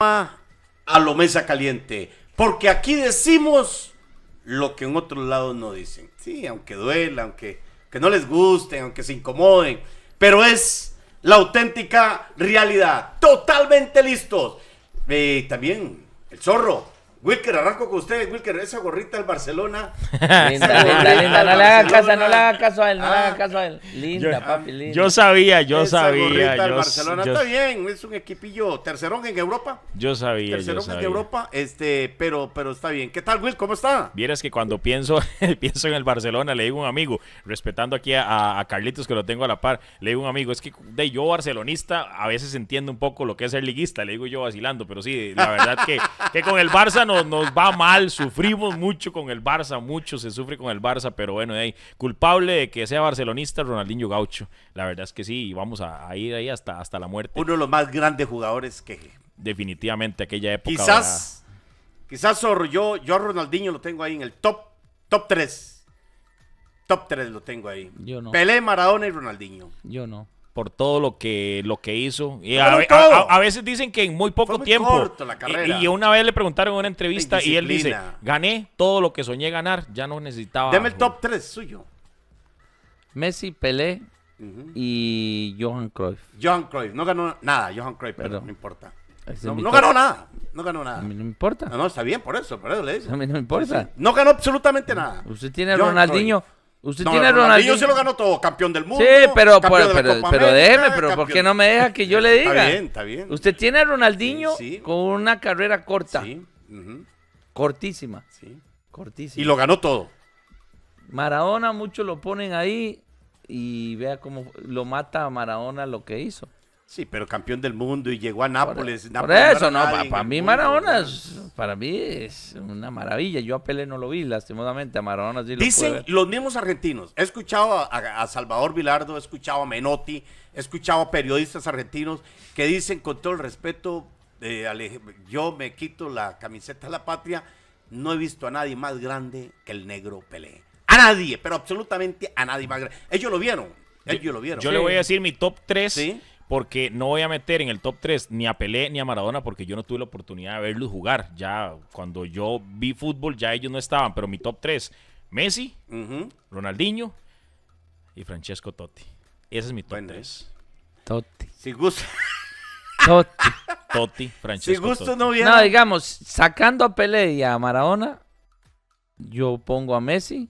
a lo mesa caliente, porque aquí decimos lo que en otros lados no dicen. Sí, aunque duela, aunque que no les guste, aunque se incomoden, pero es la auténtica realidad. Totalmente listos. Eh, también el zorro. Wilker, arranco con ustedes. Wilker, esa gorrita del Barcelona. Linda, linda, linda. No le haga caso, no le haga caso a él, no le haga caso a él. Linda, Yo- papi, linda. Yo sabía, yo esa sabía. gorrita del Yo, Barcelona. yo- Está bien, es un equipillo tercerón en Europa. yo sabía, yo Tercerón en. Europa, este, pero, pero está bien. ¿Qué tal, Will? ¿Cómo está? Vieras que cuando pienso, pienso en el Barcelona, le digo a un amigo, respetando aquí a, a Carlitos que lo tengo a la par, le digo a un amigo, es que de yo barcelonista a veces entiendo un poco lo que es ser liguista, le digo yo vacilando, pero sí, la verdad que, que con el Barça nos, nos va mal, sufrimos mucho con el Barça, mucho se sufre con el Barça, pero bueno, de ahí, culpable de que sea barcelonista Ronaldinho Gaucho, la verdad es que sí, y vamos a, a ir ahí hasta, hasta la muerte, Uno de los más grandes jugadores que definitivamente aquella época. quizás, quizás Zorro, yo, yo a Ronaldinho lo tengo ahí en el top, top 3. Top 3 lo tengo ahí. Yo no. Pelé, Maradona y Ronaldinho. Yo no. Por todo lo que lo que hizo. Y a, a- a- a veces dicen que en muy poco Fue muy tiempo. corto la carrera. Y, y una vez le preguntaron en una entrevista y él dice, gané todo lo que soñé ganar, ya no necesitaba. Deme el top 3 suyo. Messi, Pelé y Johan Cruyff. Johan Cruyff. No ganó nada, Johan Cruyff, pero Perdón. no importa. No, ganó nada. No ganó A nada. mí no me importa. No, no, está bien, por eso, por eso le dice. A mí no me importa. No ganó absolutamente nada. Usted tiene a Ronaldinho. Cruyff. Usted No, tiene a Ronaldinho Ronaldinho. se lo ganó todo, campeón del mundo. Sí, pero, de pero, pero déjeme, pero ¿por campeón- qué no me deja que yo le diga? Está bien, está bien. Usted tiene a Ronaldinho Sí, sí. con una carrera corta, Sí, ujú, cortísima, sí. cortísima. Y lo ganó todo. Maradona, muchos lo ponen ahí y vea cómo lo mata a Maradona lo que hizo. Sí, pero campeón del mundo y llegó a Por, Nápoles. por eso, no, para, el mí mundo, Maradona, es, para mí es una maravilla. Yo a Pelé no lo vi, lastimosamente, a Maradona sí lo Dicen ver. los mismos argentinos. He escuchado a, a- a Salvador Vilardo, he escuchado a Menotti, he escuchado a periodistas argentinos que dicen con todo el respeto, eh, Ale- yo me quito la camiseta de la patria, no he visto a nadie más grande que el negro Pelé. A nadie, pero absolutamente a nadie más grande. Ellos lo vieron, ellos lo vieron. Yo le voy a decir mi top 3 Sí. Porque no voy a meter en el top 3 ni a Pelé ni a Maradona porque yo no tuve la oportunidad de verlos jugar. Ya cuando yo vi fútbol ya ellos no estaban, pero mi top 3, Messi. Ronaldinho y Francesco Totti. Ese es mi top Bueno. 3. Totti, Si gusto, Totti. Totti, si Francesco gusto Totti. no vieron. No, digamos, sacando a Pelé y a Maradona, yo pongo a Messi,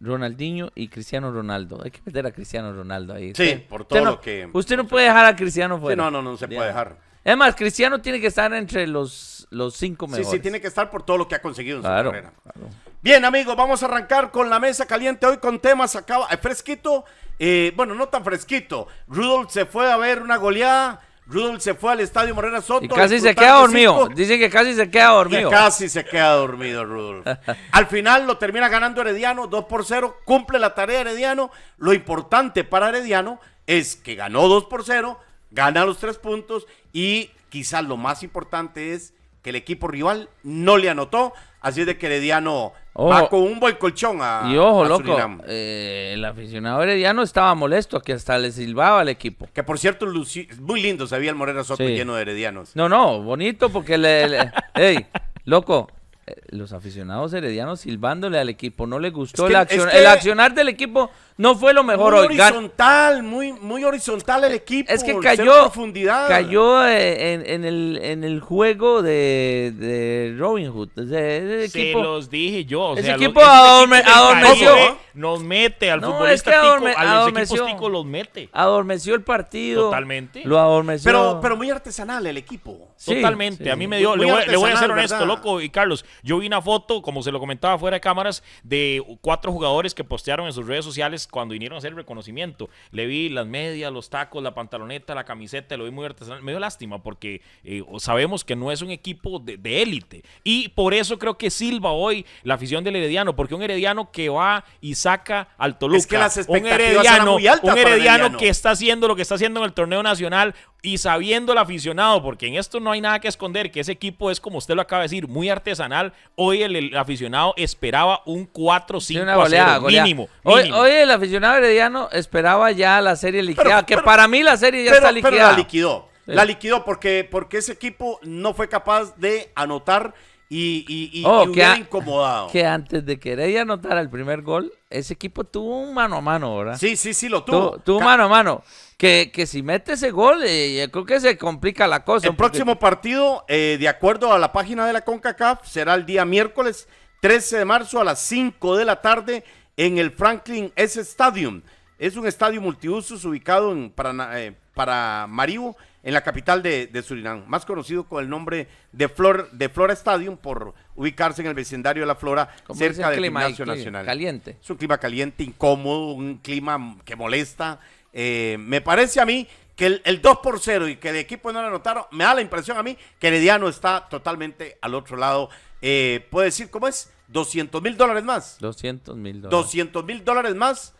Ronaldinho y Cristiano Ronaldo. Hay que meter a Cristiano Ronaldo ahí. Sí, Usted- por todo no- lo que- Usted no puede dejar a Cristiano Sí, fuera. no, no, no se puede Ya. dejar. Es más, Cristiano tiene que estar entre los, los cinco Sí, mejores. sí, tiene que estar por todo lo que ha conseguido en Claro, su carrera. claro. Bien, amigos, vamos a arrancar con la mesa caliente hoy con temas acaba eh, fresquito. eh, bueno, no tan fresquito. Rudolf se fue a ver una goleada. Rudolf se fue al estadio Morena Soto. Y casi se queda dormido. Dicen que casi se queda que dormido. casi se queda dormido, Rudolf. Al final lo termina ganando Herediano 2 por 0. Cumple la tarea Herediano. Lo importante para Herediano es que ganó 2 por 0, gana los 3 puntos y quizás lo más importante es que el equipo rival no le anotó. Así es de que Herediano va con un buen colchón a, Y ojo, a loco, eh, el aficionado herediano estaba molesto, que hasta le silbaba al equipo. Que por cierto, lucí- muy lindo se el Morena Soto Sí. lleno de heredianos. No, no, bonito porque le... le- ey, loco, eh, los aficionados heredianos silbándole al equipo, no le gustó Es que- el, accion- es que- el accionar del equipo, no fue lo mejor muy hoy. Gan- horizontal, muy, muy horizontal el equipo. es que cayó, profundidad. cayó eh, en, en el, en el juego de, de Robin Hood. Ese, Se los dije yo. o Ese sea, equipo los- ese adorme- equipo adormeció. Caribe Nos mete al No, futbolista es que tico, adorme- a los equipos mete. adormeció el partido. Totalmente. Lo adormeció. Pero, pero muy artesanal el equipo. Sí, Totalmente. sí. A mí me dio. Muy Le voy, le voy a ser honesto, ¿verdad? loco. Y Carlos, yo vi una foto, como se lo comentaba fuera de cámaras, de cuatro jugadores que postearon en sus redes sociales cuando vinieron a hacer el reconocimiento. Le vi las medias, los tacos, la pantaloneta, la camiseta, lo vi muy artesanal. Me dio lástima porque eh, sabemos que no es un equipo de de élite. y por eso creo que silba hoy la afición del Herediano, porque un Herediano que va y saca al Toluca. Es que las un expectativas eran Herediano, muy altas un Herediano. que está haciendo lo que está haciendo en el torneo nacional y sabiendo el aficionado, porque en esto no hay nada que esconder, que ese equipo es como usted lo acaba de decir, muy artesanal. Hoy el, el aficionado esperaba un 4-5 Sí, una a goleada, 0, goleada. mínimo. Hoy, mínimo. hoy el aficionado herediano esperaba ya la serie liquidada, que pero- para mí la serie ya Pero, está pero liquidada. la liquidó. La liquidó porque, porque ese equipo no fue capaz de anotar y, y, y- Oh, y que hubiera a- incomodado. Que antes de que Heredia anotara el primer gol, ese equipo tuvo un mano a mano, ¿verdad? Sí, sí, sí, lo tuvo. Tuvo, tuvo Ca- mano a mano. Que, que si mete ese gol, eh, creo que se complica la cosa. El porque- próximo partido, eh, de acuerdo a la página de la CONCACAF, será el día miércoles 13 de marzo a las 5 de la tarde en el Franklin S Stadium. Es un estadio multiusos ubicado en Parana- eh, Paramaribo, en la capital de, de Surinam, más conocido con el nombre de, Flor, de Flora Stadium por ubicarse en el vecindario de la Flora, ¿Cómo es el cerca del clima? Gimnasio ¿Qué? Nacional. Caliente. Es un clima caliente, incómodo, un clima que molesta. Eh, me parece a mí que el, el 2 por 0 y que el equipo no lo anotaron, me da la impresión a mí que Herediano está totalmente al otro lado. Eh, ¿Puedo decir cómo es? 200 mil dólares más. 200 mil dólares. 200 mil dólares más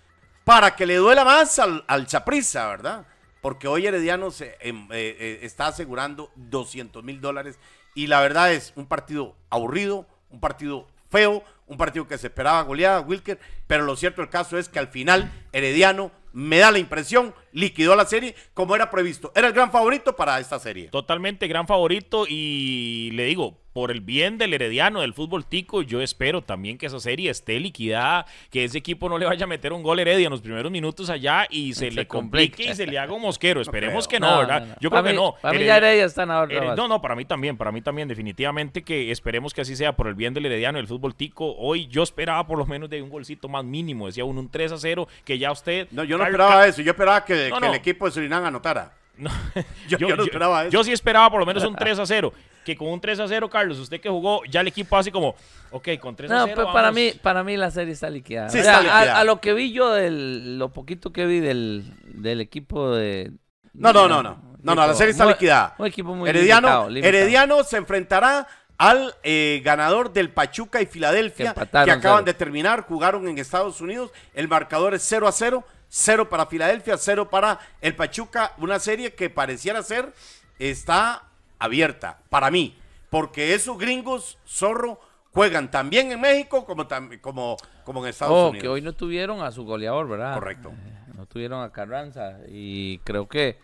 para que le duela más al, al Chaprisa, ¿verdad? Porque hoy Herediano se, em, eh, eh, está asegurando 200 mil dólares y la verdad es un partido aburrido, un partido feo, un partido que se esperaba goleada, Wilker, pero lo cierto del caso es que al final Herediano me da la impresión, liquidó la serie como era previsto. Era el gran favorito para esta serie. Totalmente gran favorito y le digo, por el bien del Herediano, del fútbol tico, yo espero también que esa serie esté liquidada, que ese equipo no le vaya a meter un gol Heredia en los primeros minutos allá y se, Se le complique. complique y se le haga un mosquero. Esperemos que no, ¿verdad? Yo creo que no. Para mí ya Heredia está en la otra Hered- base. No, no, para mí también, para mí también, definitivamente que esperemos que así sea por el bien del Herediano, del fútbol tico. Hoy yo esperaba por lo menos de un golcito más mínimo, decía uno un 3 a 0, que ya usted... No, yo no Car- esperaba eso, yo esperaba que, No, que no. el equipo de Surinam anotara. No, Yo- yo no esperaba eso. yo sí esperaba por lo menos un 3 a 0. Que con un 3 a 0, Carlos, usted que jugó, ya el equipo así como, ok, con 3 a No, 0. pero para mí, para mí la serie está liquidada. Sí, O sea, está a- liquidada. A, lo que vi yo del, lo poquito que vi del, del equipo de. No, no, no, no. No, no, la serie está Muy- liquidada. Un equipo muy Herediano, limitado, limitado. Herediano se enfrentará al eh, ganador del Pachuca y Que Filadelfia, que, empataron acaban de terminar, jugaron en Estados Unidos. El marcador es 0 a 0, 0 para Filadelfia, 0 para el Pachuca. Una serie que pareciera ser está abierta para mí, porque esos gringos zorro juegan también en México como, como, como en Estados Oh, Unidos. que hoy no tuvieron a su goleador, ¿verdad? Correcto. Eh, no tuvieron a Carranza. Y creo que.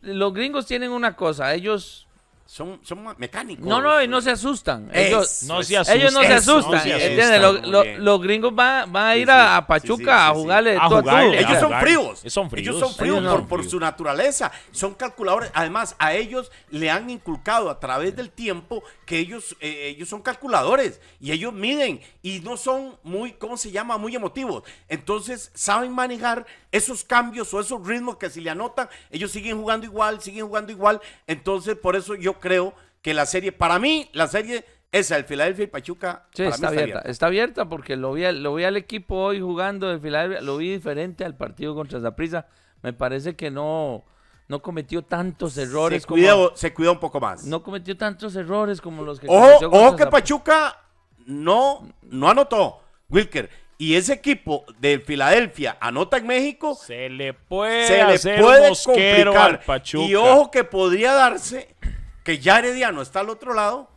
Los gringos tienen una cosa, ellos. Son, son mecánicos. No, no, y no se asustan. Ellos, No se asustan. ellos no se asustan. asustan, Los, los- gringos van, van a ir sí, a, Pachuca sí, sí, a sí. jugarle A jugarle, tú. a Ellos son fríos. Son fríos. Ellos son fríos Ellos por, son por fríos. su naturaleza. Son calculadores. Además, a ellos le han inculcado a través del tiempo que ellos, eh, ellos son calculadores y ellos miden y no son muy, ¿cómo se llama? Muy emotivos. Entonces, saben manejar esos cambios o esos ritmos que si le anotan, ellos siguen jugando igual, siguen jugando igual. Entonces, por eso yo creo que la serie, para mí, la serie esa, el Philadelphia y Pachuca, Sí, para está mí abierta. Está abierta porque lo vi, al- lo vi al equipo hoy jugando de Filadelfia, lo vi diferente al partido contra Zaprisa. Me parece que no, no cometió tantos errores Se como cuidó, se cuidó un poco más. no cometió tantos errores como los que Ojo, cometió ojo que Pachuca no, no anotó, Wilker. Y ese equipo del Filadelfia anota en México, Se le puede se le hacer puede mosquero al complicar. Pachuca. Y ojo que podría darse que ya Herediano está al otro lado.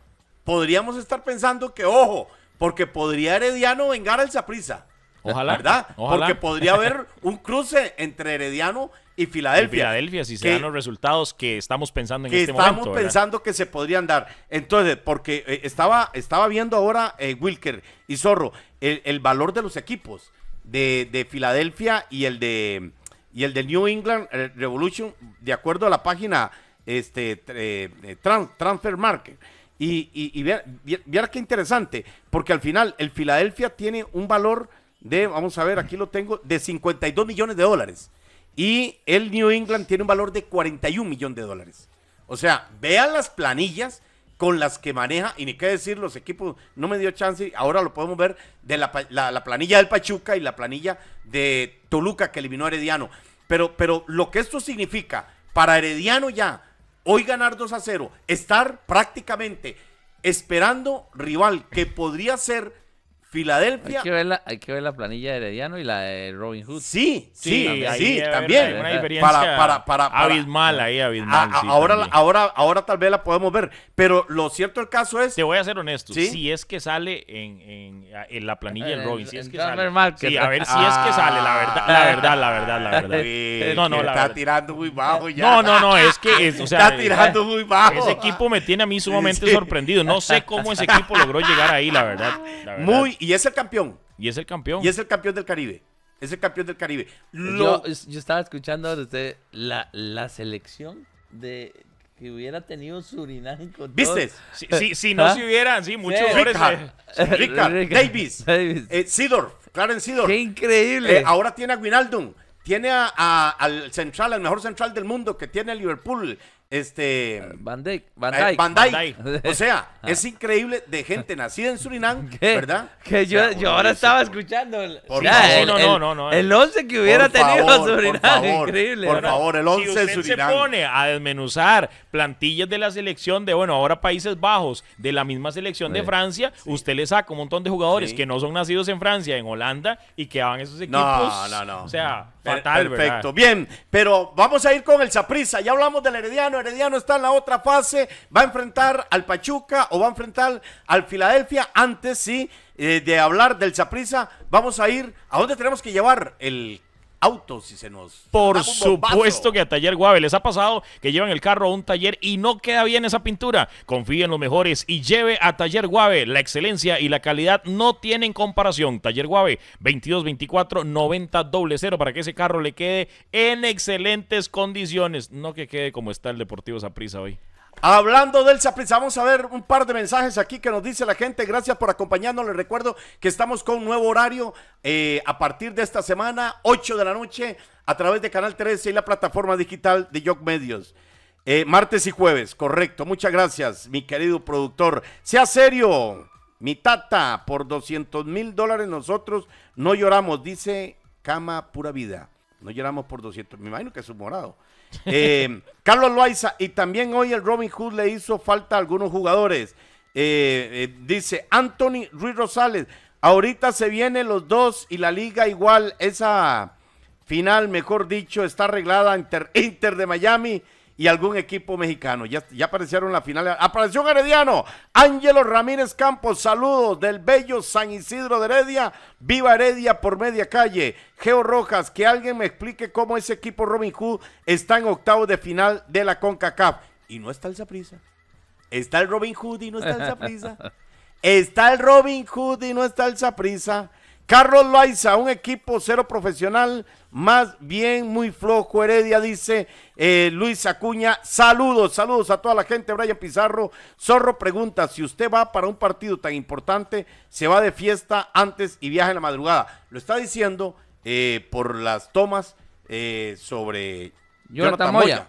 Podríamos estar pensando que, ojo, porque podría Herediano vengar al Zaprisa. Ojalá. ¿Verdad? Ojalá. Porque podría haber un cruce entre Herediano y El Filadelfia. Filadelfia, si se que- dan los resultados que estamos pensando en que este estamos momento. ¿verdad? pensando que se podrían dar. Entonces, porque eh, estaba, estaba viendo ahora eh, Wilker y Zorro el, el valor de los equipos de, de Filadelfia y el de y el de New England eh, Revolution, de acuerdo a la página este eh, Tran- Transfer Market. Y, y, y qué interesante, porque al final el Filadelfia tiene un valor de, vamos a ver, aquí lo tengo, de 52 millones de dólares. Y el New England tiene un valor de 41 millones de dólares. O sea, vean las planillas con las que maneja, y ni qué decir, los equipos, no me dio chance, ahora lo podemos ver, de la, la- la planilla del Pachuca y la planilla de Toluca que eliminó a Herediano. Pero, pero lo que esto significa para Herediano ya, hoy ganar 2 a 0, estar prácticamente esperando rival que podría ser Filadelfia. Hay que, ver la, hay que ver la planilla de Herediano y la de Robin Hood. Sí, sí, sí, también. Una diferencia Para- para- para- para- abismal ahí, abismal. A- a- sí, ahora, también. ahora, ahora tal vez la podemos ver. Pero lo cierto del caso es. Te voy a ser honesto, ¿Sí? si es que sale en, en- en la planilla del En- Robin, si es que sale. Market. Sí, a ver si es que sale, la verdad, la verdad, la verdad, la verdad. Uy, No, no, la está verdad. tirando muy bajo ya. No, no, no, es que, es, o sea, está tirando muy bajo. ese equipo me tiene a mí sumamente Sí. sorprendido. No sé cómo ese equipo logró llegar ahí, la verdad. la verdad. Muy, y es el campeón. Y es el campeón. Y es el campeón del Caribe. Es el campeón del Caribe. Lo- Yo, yo estaba escuchando de usted la, la selección de que hubiera tenido Surinam con ¿Viste? Si, si- si no ¿Ah? se hubieran, sí, muchos Sí. Ricard, eh, Ricard, Ricard Davis, Davis. eh, Sidor, Clarence Sidor. ¡Qué increíble! Eh, ahora tiene a Winaldum. Tiene a- a- al central, al mejor central del mundo que tiene el Liverpool. Este. Van Dijk. Van eh, Dijk. Van Dijk. Van Dijk. O sea, es increíble de gente nacida en Surinam, ¿Qué? ¿verdad? Que yo, O sea, yo ahora estaba por- escuchando. el- Por ya, favor. el, No, no, no, no. El 11 que hubiera Por tenido favor, Surinam. por favor, increíble. por favor, el si 11 usted Surinam. se pone a desmenuzar plantillas de la selección de, bueno, ahora Países Bajos, de la misma selección de Sí. Francia, usted le saca un montón de jugadores Sí. que no son nacidos en Francia, en Holanda, y que van esos equipos. No, no, no. O sea, fatal, Perfecto. ¿verdad? Bien, pero vamos a ir con el Saprissa. Ya hablamos del Herediano. Herediano está en la otra fase. Va a enfrentar al Pachuca o va a enfrentar al Filadelfia. Antes, sí, eh, de hablar del Saprissa, vamos a ir. ¿A dónde tenemos que llevar el auto si se nos. Por supuesto que a Taller Guave les ha pasado que llevan el carro a un taller y no queda bien esa pintura. Confíe en los mejores y lleve a Taller Guave. La excelencia y la calidad no tienen comparación. Taller Guave 22 24 90 00 para que ese carro le quede en excelentes condiciones. No que quede como está el Deportivo Saprissa hoy. Hablando del Saprissa, vamos a ver un par de mensajes aquí que nos dice la gente. Gracias por acompañarnos. Les recuerdo que estamos con un nuevo horario eh, a partir de esta semana, 8 de la noche, a través de Canal 13 y la plataforma digital de Yoc Medios. Eh, martes y jueves, correcto. Muchas gracias, mi querido productor. Sea serio, mi tata, por 200 mil dólares nosotros no lloramos, dice Cama Pura Vida. No lloramos por 200, me imagino que es un morado. Eh, Carlos Loaiza, y también hoy el Robin Hood le hizo falta a algunos jugadores. Eh, eh, dice Anthony Ruiz Rosales, ahorita se vienen los dos y la liga igual, esa final, mejor dicho, está arreglada Inter, Inter de Miami y algún equipo mexicano. Ya, ya aparecieron la final. Apareció un herediano. Ángelo Ramírez Campos, saludos del bello San Isidro de Heredia. Viva Heredia por media calle. Geo Rojas, que alguien me explique cómo ese equipo Robin Hood está en octavos de final de la CONCACAF. Y no está el Saprissa. Está el Robin Hood y no está el Saprissa. Está el Robin Hood y no está el Saprissa. Carlos Loaiza, un equipo cero profesional, más bien muy flojo. Heredia dice eh, Luis Acuña. Saludos, saludos a toda la gente. Brian Pizarro. Zorro pregunta: si usted va para un partido tan importante, se va de fiesta antes y viaja en la madrugada. Lo está diciendo eh, por las tomas eh, sobre Jonathan Moya.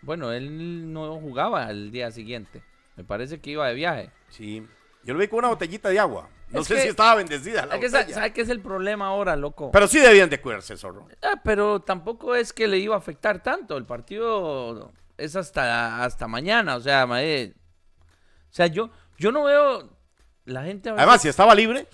Bueno, él no jugaba al día siguiente. Me parece que iba de viaje. Sí. Yo lo vi con una botellita de agua. No Es sé que- si estaba bendecida la Es que sa- botella. ¿Sabe qué es el problema ahora, loco? Pero sí debían de cuidarse, zorro. Ah, pero tampoco es que le iba a afectar tanto. El partido es hasta, hasta mañana. O sea, mae, o sea, yo, yo no veo la gente a veces- Además, si estaba libre,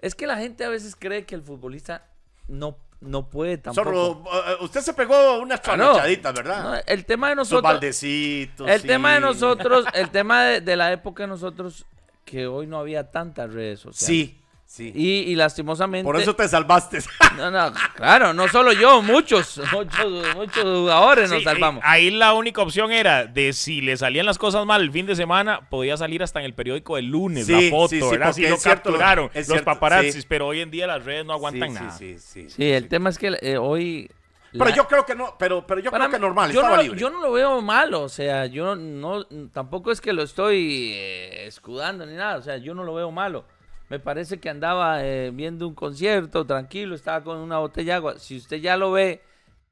es que la gente a veces cree que el futbolista no, no puede tampoco. zorro, eh, usted se pegó unas Ah, no. ¿verdad? No, el tema de nosotros, baldecitos. el sí. tema de nosotros, el tema de, de la época de nosotros, que hoy no había tantas redes sociales. Sí, sí. Y, y lastimosamente. Por eso te salvaste. No, no, claro, no solo yo, muchos, muchos, muchos jugadores nos salvamos. eh, ahí la única opción era de si le salían las cosas mal el fin de semana, podía salir hasta en el periódico del lunes Sí, la foto, sí, sí, ¿verdad? Si lo cierto, capturaron los cierto, paparazzis, sí. pero hoy en día las redes no aguantan sí, nada. Sí, sí, sí. Sí, el tema es que eh, hoy. Pero la- yo creo que no, pero, pero yo para creo que mí- normal, yo estaba no, libre. Yo no lo veo malo, o sea, yo no, tampoco es que lo estoy eh, escudando ni nada, o sea, yo no lo veo malo. Me parece que andaba eh, viendo un concierto, tranquilo, estaba con una botella de agua. Si usted ya lo ve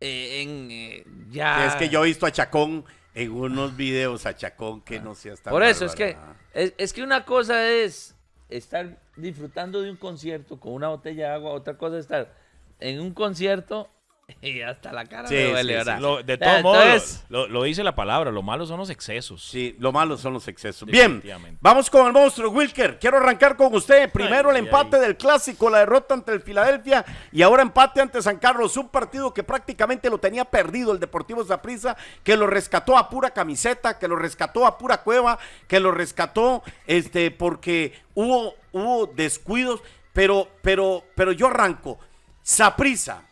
eh, en ya. Es que yo he visto a Chacón en unos videos, a Chacón que no sea tan Por eso es que es, es que una cosa es estar disfrutando de un concierto con una botella de agua, otra cosa es estar en un concierto Y hasta la cara Sí, me duele, sí, ¿verdad? sí. Lo- de todos modos, entonces- lo, lo dice la palabra, lo malo son los excesos. Sí, lo malo son los excesos. Bien, vamos con el monstruo Wilker. Quiero arrancar con usted. Primero Ay, el empate del clásico, la derrota ante el Filadelfia y ahora empate ante San Carlos. Un partido que prácticamente lo tenía perdido el Deportivo Zaprisa, que lo rescató a pura camiseta, que lo rescató a pura cueva, que lo rescató este porque hubo, hubo descuidos. Pero, pero, pero yo arranco. Saprisa,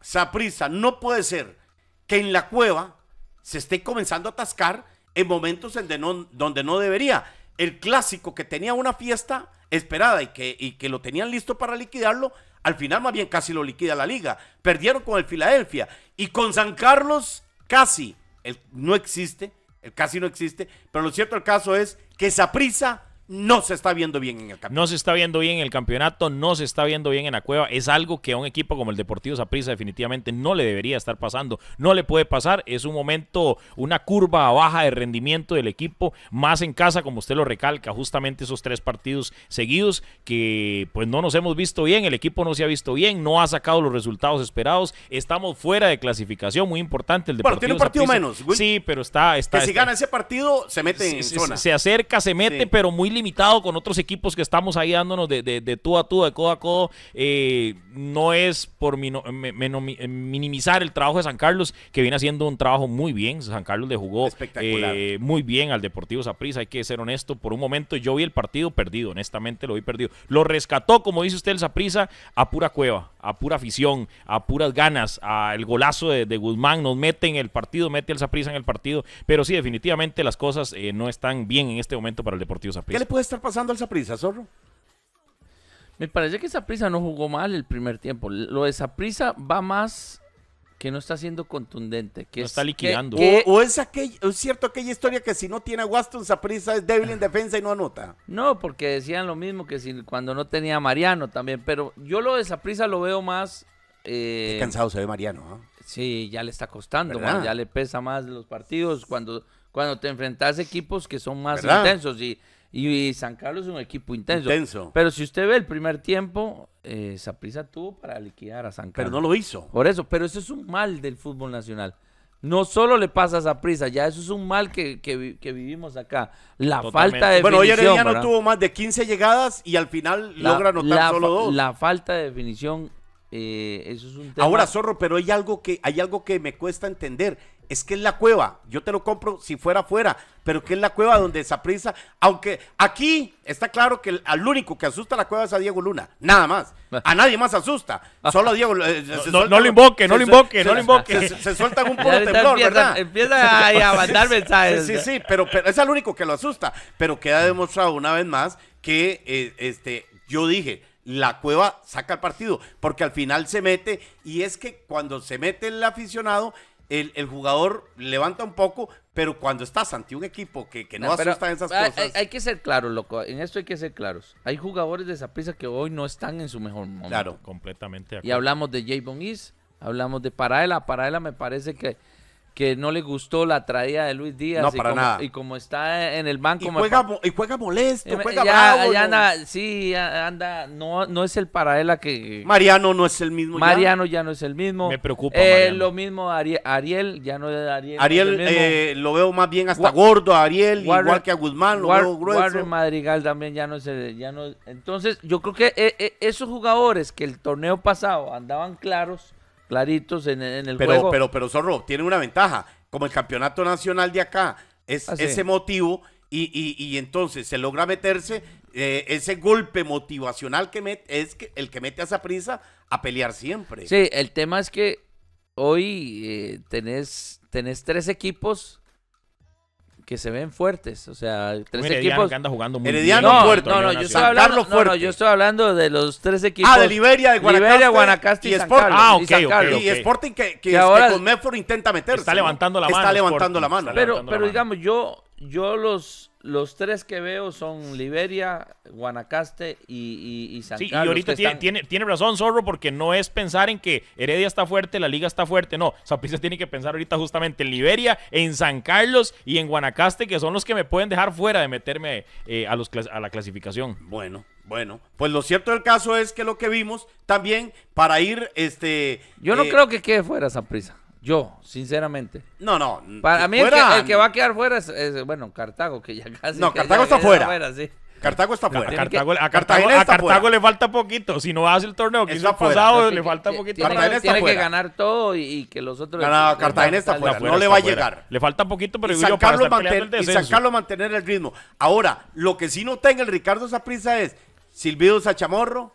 Saprisa, no puede ser que en la cueva se esté comenzando a atascar en momentos en de no- donde no debería. El clásico que tenía una fiesta esperada y que, lo tenían listo para liquidarlo, al final más bien casi lo liquida la liga. Perdieron con el Filadelfia y con San Carlos casi, el, no existe, el casi no existe, pero lo cierto del caso es que Saprisa no se está viendo bien en el campeonato. No se está viendo bien en el campeonato, no se está viendo bien en la cueva. Es algo que a un equipo como el Deportivo Saprissa definitivamente no le debería estar pasando. No le puede pasar. Es un momento, una curva baja de rendimiento del equipo, más en casa, como usted lo recalca, justamente esos tres partidos seguidos que pues no nos hemos visto bien. El equipo no se ha visto bien, no ha sacado los resultados esperados. Estamos fuera de clasificación, muy importante el Bueno, Deportivo tiene un partido menos, güey. Sí, pero está... está que si está- gana ese partido se mete en se, zona. se- se acerca, se mete, Sí. pero muy limitado con otros equipos que estamos ahí dándonos de, de, de tú a tú, de codo a codo. Eh, no es por mino- me- meno- mi- minimizar el trabajo de San Carlos, que viene haciendo un trabajo muy bien. San Carlos le jugó eh, muy bien al Deportivo Saprissa, hay que ser honesto. Por un momento yo vi el partido perdido, honestamente lo vi perdido. Lo rescató, como dice usted, el Saprissa, a pura cueva, a pura afición, a puras ganas, a el golazo de, de Guzmán, nos mete en el partido, mete al Saprissa en el partido. Pero sí, definitivamente las cosas eh, no están bien en este momento para el Deportivo ¿Qué Saprissa. Puede estar pasando al Saprisa, Zorro? Me parece que Saprisa no jugó mal el primer tiempo. Lo de Saprisa va más que no está siendo contundente. Que No es- está liquidando. que- O, o es, aquel, es cierto aquella historia que si no tiene a Waston, Saprisa es débil en defensa y no anota. No, porque decían lo mismo que si, cuando no tenía a Mariano también. Pero yo lo de Saprisa lo veo más. eh, Qué cansado se ve Mariano. ¿ah? Sí, ya le está costando, ya le pesa más los partidos cuando, cuando te enfrentas a equipos que son más ¿Verdad? intensos y, y, San Carlos es un equipo intenso. Intenso. Pero si usted ve el primer tiempo, eh, Saprissa tuvo para liquidar a San Pero Carlos. no lo hizo. Por eso, pero eso es un mal del fútbol nacional. No solo le pasa a Saprissa, ya eso es un mal que, que que vivimos acá. La Totalmente. falta de Bueno, hoy definición. ¿verdad? tuvo más de 15 llegadas y al final La- logra anotar la solo dos. La falta de definición, eh, eso es un tema. Ahora, Zorro, pero hay algo que hay algo que me cuesta entender. Es que es la cueva. Yo te lo compro si fuera fuera, pero que es la cueva donde Saprisa, aunque aquí está claro que el- al único que asusta la cueva es a Diego Luna, nada más. A nadie más asusta. Solo a Diego. eh, se No, suelta- no lo invoque, no lo invoque, se- no lo invoque. Se, se- se sueltan un ahorita temblor, empieza, ¿verdad? empieza ahí a mandar mensajes. Sí, sí, sí, pero, pero es el único que lo asusta. Pero queda demostrado una vez más que eh, este, yo dije, la cueva saca el partido, porque al final se mete, y es que cuando se mete el aficionado, el, el jugador levanta un poco, pero cuando estás ante un equipo que, que no, No, pero asusta en esas hay, cosas. hay- hay que ser claros, loco. En esto hay que ser claros. Hay jugadores de Saprissa que hoy no están en su mejor momento. Claro. Completamente Y hablamos de Javon East, hablamos de Paraela. Paraela me parece que, que no le gustó la traída de Luis Díaz. No, y para como, nada. Y como está en el banco... y, juega, y juega molesto, eh, juega ya, bravo. ya ¿no? anda, sí, ya anda, no, no es el Paraela que... Mariano no es el mismo. Mariano ya no es el mismo. Me preocupa Eh. Lo mismo Ariel, Ariel, ya no es Ariel. no es Ariel eh, lo veo más bien hasta gordo a Ariel, Warren- igual que a Guzmán, lo War- veo grueso. Warren Madrigal también ya no es el- ya no entonces yo creo que eh, eh, esos jugadores que el torneo pasado andaban claros claritos en, en el pero, juego pero, pero Zorro, tiene una ventaja. Como el campeonato nacional de acá es Ah, sí. ese motivo y, y- y entonces se logra meterse eh, ese golpe motivacional que met- es que, el que mete a esa prisa a pelear siempre. sí el tema es que hoy eh, tenés tenés tres equipos que se ven fuertes o sea tres Herediano equipos que anda jugando muy Herediano bien en no, fuerte. no, no, yo estoy hablando, no, no, fuerte. yo estoy hablando de los tres equipos. Ah, de Liberia, de Guanacaste, Liberia, Guanacaste y, y San. Carlos. Ah, y ok, San ok, Carlos. y Sporting que, que, Que ahora- que con Medford intenta meterse. Está levantando la mano, Está levantando Sporting, la mano. Pero, pero la digamos, yo, yo los, los tres que veo son Liberia, Guanacaste y, y, y San Sí, y ahorita tiene, están- tiene, tiene razón Zorro porque no es pensar en que Heredia está fuerte, la liga está fuerte, no. Saprissa tiene que pensar ahorita justamente en Liberia, en San Carlos y en Guanacaste, que son los que me pueden dejar fuera de meterme eh, a, los, a la clasificación. Bueno, Bueno, pues lo cierto del caso es que lo que vimos también para ir, este... Yo no eh, creo que quede fuera esa prisa. Yo, sinceramente. No, no. Para mí el que, el que va a quedar fuera es, es, bueno, Cartago, que ya casi. No, que Cartago está fuera. fuera, sí. Cartago está A fuera. Que- Cartago, a Cartago, a Cartago fuera. le falta poquito. Si no hace el torneo que hizo Está el fuera. pasado, No, le falta poquito. Tiene, Cartagena que, está tiene que ganar todo y, y que los otros. No, no, Cartagena está fuera. No le va a llegar. Le falta poquito, pero y San, para Carlos manten- el y San. Carlos mantener el ritmo. Ahora, lo que sí nota en el Ricardo Saprissa es silbidos a Chamorro,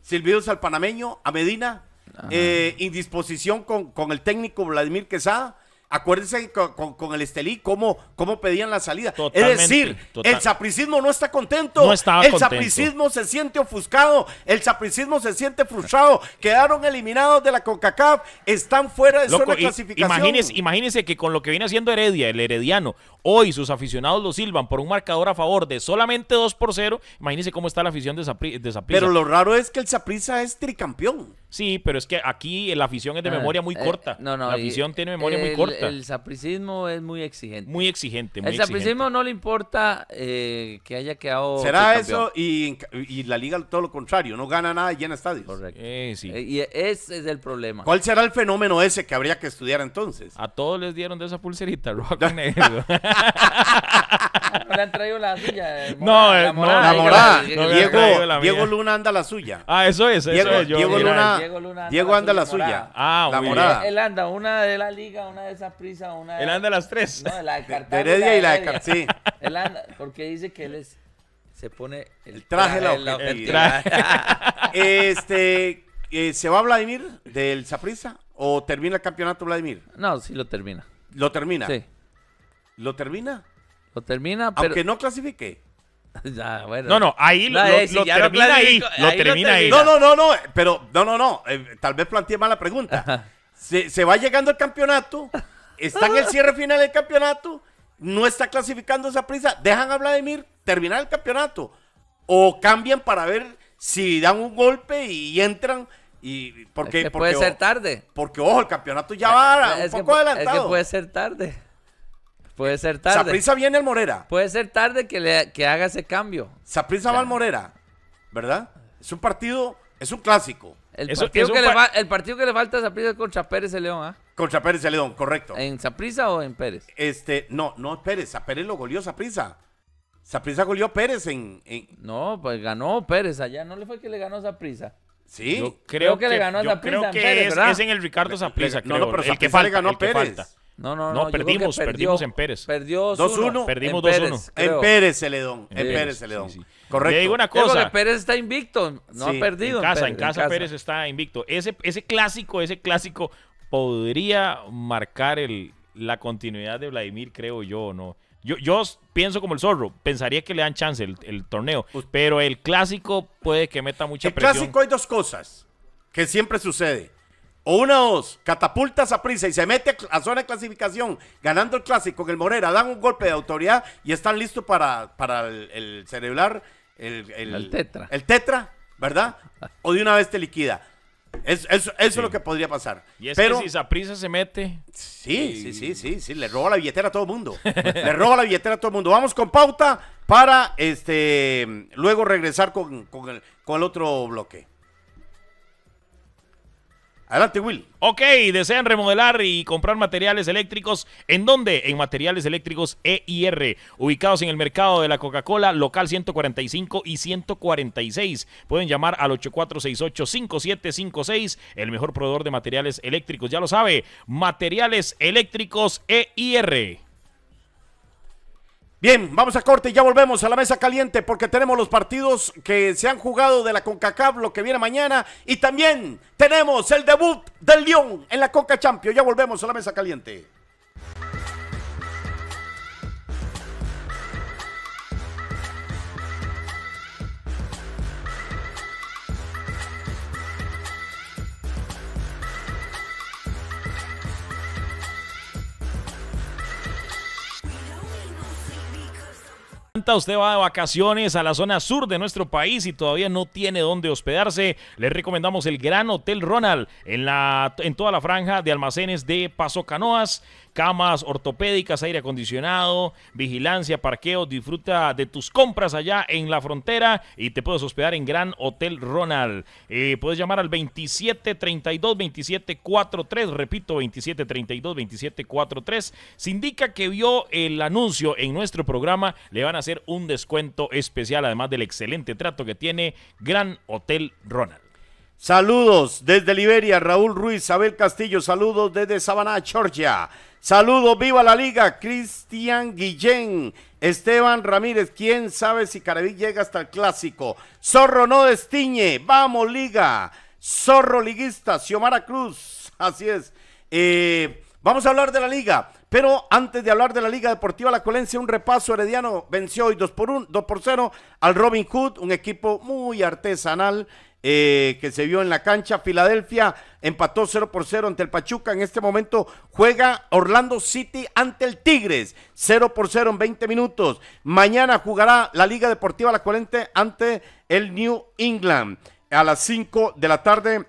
silbidos al panameño, a Medina, eh, indisposición con, con el técnico Vladimir Quesada. Acuérdense con, con- con el Estelí cómo, cómo pedían la salida. Totalmente, es decir, total- el sapricismo no está contento. No estaba el contento. sapricismo se siente ofuscado. El sapricismo se siente frustrado. Quedaron eliminados de la CONCACAF. Están fuera de Loco, zona de clasificación. imagínese, imagínese que con lo que viene haciendo Heredia, el Herediano, hoy sus aficionados lo silban por un marcador a favor de solamente 2 por 0. Imagínese cómo está la afición de Sapri- de Saprissa. Pero lo raro es que el Saprissa es tricampeón. Sí, pero es que aquí la afición es de Ah, memoria muy eh, corta. no, no, la y afición tiene memoria muy el- El sapricismo es muy exigente. muy exigente, muy el sapricismo no le importa eh, que haya quedado. Será eso y, y la liga todo lo contrario, no gana nada y llena estadios. Correcto. Eh, sí. Eh, y ese es el problema. ¿Cuál será el fenómeno ese que habría que estudiar entonces? A todos les dieron de esa pulserita con negro. ¿No le han traído la silla? eh, No, morada, eh, no, La morada, la- Diego, la. Luna anda la suya. ah, eso es, eso Diego, es. Yo, Diego mira, Luna, Diego Luna Diego anda la suya suya. morada. Ah, la morada. Él anda una de la liga, una de esa prisa, una de Él anda las tres. No, la de De Cartago. Heredia y la de Heredia. Car- sí. Él anda, porque dice que él es, se pone el, El traje, la objetividad. objetividad. Este, eh, ¿se va Vladimir del Saprissa o termina el campeonato Vladimir? No, sí lo termina. Lo termina. Sí, Lo termina, lo termina, pero... aunque no clasifique. Ya, bueno. No, no, ahí lo, No, lo- eh, si lo ya lo termina ahí. Lo ahí lo termina ahí. No, no, no, no, pero no, no, no. eh, tal vez planteé mal la pregunta. Se, se va llegando el campeonato, está en el cierre final del campeonato, no está clasificando esa prisa, dejan a Vladimir terminar el campeonato o cambian para ver si dan un golpe y entran y porque, es que porque puede ser tarde. porque ojo, el campeonato ya va un es que, poco adelantado. Es que puede ser tarde. Puede ser tarde. Saprissa viene al Morera. Puede ser tarde que, le, que haga ese cambio. Saprissa va al Morera, ¿verdad? Es un partido, es un clásico El, Eso- partido, que le va- el partido que le falta a Saprissa es contra Pérez de León, ¿ah? contra Pérez de León, correcto. ¿En Saprissa o en Pérez? Este, no, no Pérez, a Pérez lo goleó Saprissa. Saprissa goleó a Pérez en, en- No, pues ganó Pérez allá. ¿No le fue que le ganó Saprissa? sí. Yo Creo que le ganó a yo Saprissa creo en que Pérez, es, ¿verdad? es en el Ricardo Saprissa, Le- no, no, pero el que falta, le ganó a Pérez. No, no, No, no. perdimos, perdimos en Pérez. Perdió 2-1. Perdimos en 2-1. Pérez, creo. En Pérez Celedón, en Pérez Celedón. sí. Correcto. Le digo una creo cosa. que Pérez está invicto. No Sí, ha perdido. En casa, Pérez, en casa Pérez está invicto. Ese, ese clásico, ese clásico podría marcar el, la continuidad de Vladimir, creo yo, ¿no? Yo, yo pienso como el zorro, pensaría que le dan chance el, el torneo, pero el clásico puede que meta mucha El presión. clásico hay dos cosas que siempre sucede. O una o dos, catapultas a prisa y se mete a, zona de clasificación ganando el clásico en el Morera, dan un golpe de autoridad y están listos para, para el, el celebrar el, El tetra. El tetra, ¿verdad? O de una vez te liquida. Es- eso eso es lo que podría pasar. Y es Pero, que si Saprissa se mete, Sí, sí, sí, sí, sí, le roba la billetera a todo el mundo. le roba la billetera a todo el mundo. Vamos con pauta para este luego regresar con, con el, con el otro bloque. Adelante, Will. Ok, desean remodelar y comprar materiales eléctricos. ¿En dónde? En Materiales Eléctricos EIR, ubicados en el mercado de la Coca-Cola, local 145 y 146. Pueden llamar al 8468-5756, el mejor proveedor de materiales eléctricos. Ya lo sabe, Materiales Eléctricos EIR. Bien, vamos a corte y ya volvemos a la mesa caliente porque tenemos los partidos que se han jugado de la CONCACAF, lo que viene mañana, y también tenemos el debut del León en la Conca Champions. Ya volvemos a la mesa caliente. Usted va de vacaciones a la zona sur de nuestro país y todavía no tiene dónde hospedarse. Les recomendamos el Gran Hotel Ronald en, la, en toda la franja de almacenes de Paso Canoas camas ortopédicas, aire acondicionado, vigilancia, parqueo. Disfruta de tus compras allá en la frontera y te puedes hospedar en Gran Hotel Ronald. Eh, puedes llamar al 2732 2743, repito, 2732 2743. Se indica que vio el anuncio en nuestro programa, le van a hacer un descuento especial, además del excelente trato que tiene Gran Hotel Ronald. Saludos desde Liberia, Raúl Ruiz, Abel Castillo, saludos desde Sabana, Georgia. Saludos, viva la liga, Cristian Guillén, Esteban Ramírez, quién sabe si Caraví llega hasta el clásico. Zorro no destiñe, vamos liga. Zorro liguista, Xiomara Cruz, así es. Eh, vamos a hablar de la liga, pero antes de hablar de la Liga Deportiva La Colencia, un repaso herediano venció hoy 2 por 1, 2 por 0 al Robin Hood, un equipo muy artesanal eh, que se vio en la cancha. Filadelfia empató 0 por 0 ante el Pachuca. En este momento juega Orlando City ante el Tigres. 0 por 0 en 20 minutos. Mañana jugará la Liga Deportiva La Colencia ante el New England. A las 5 de la tarde,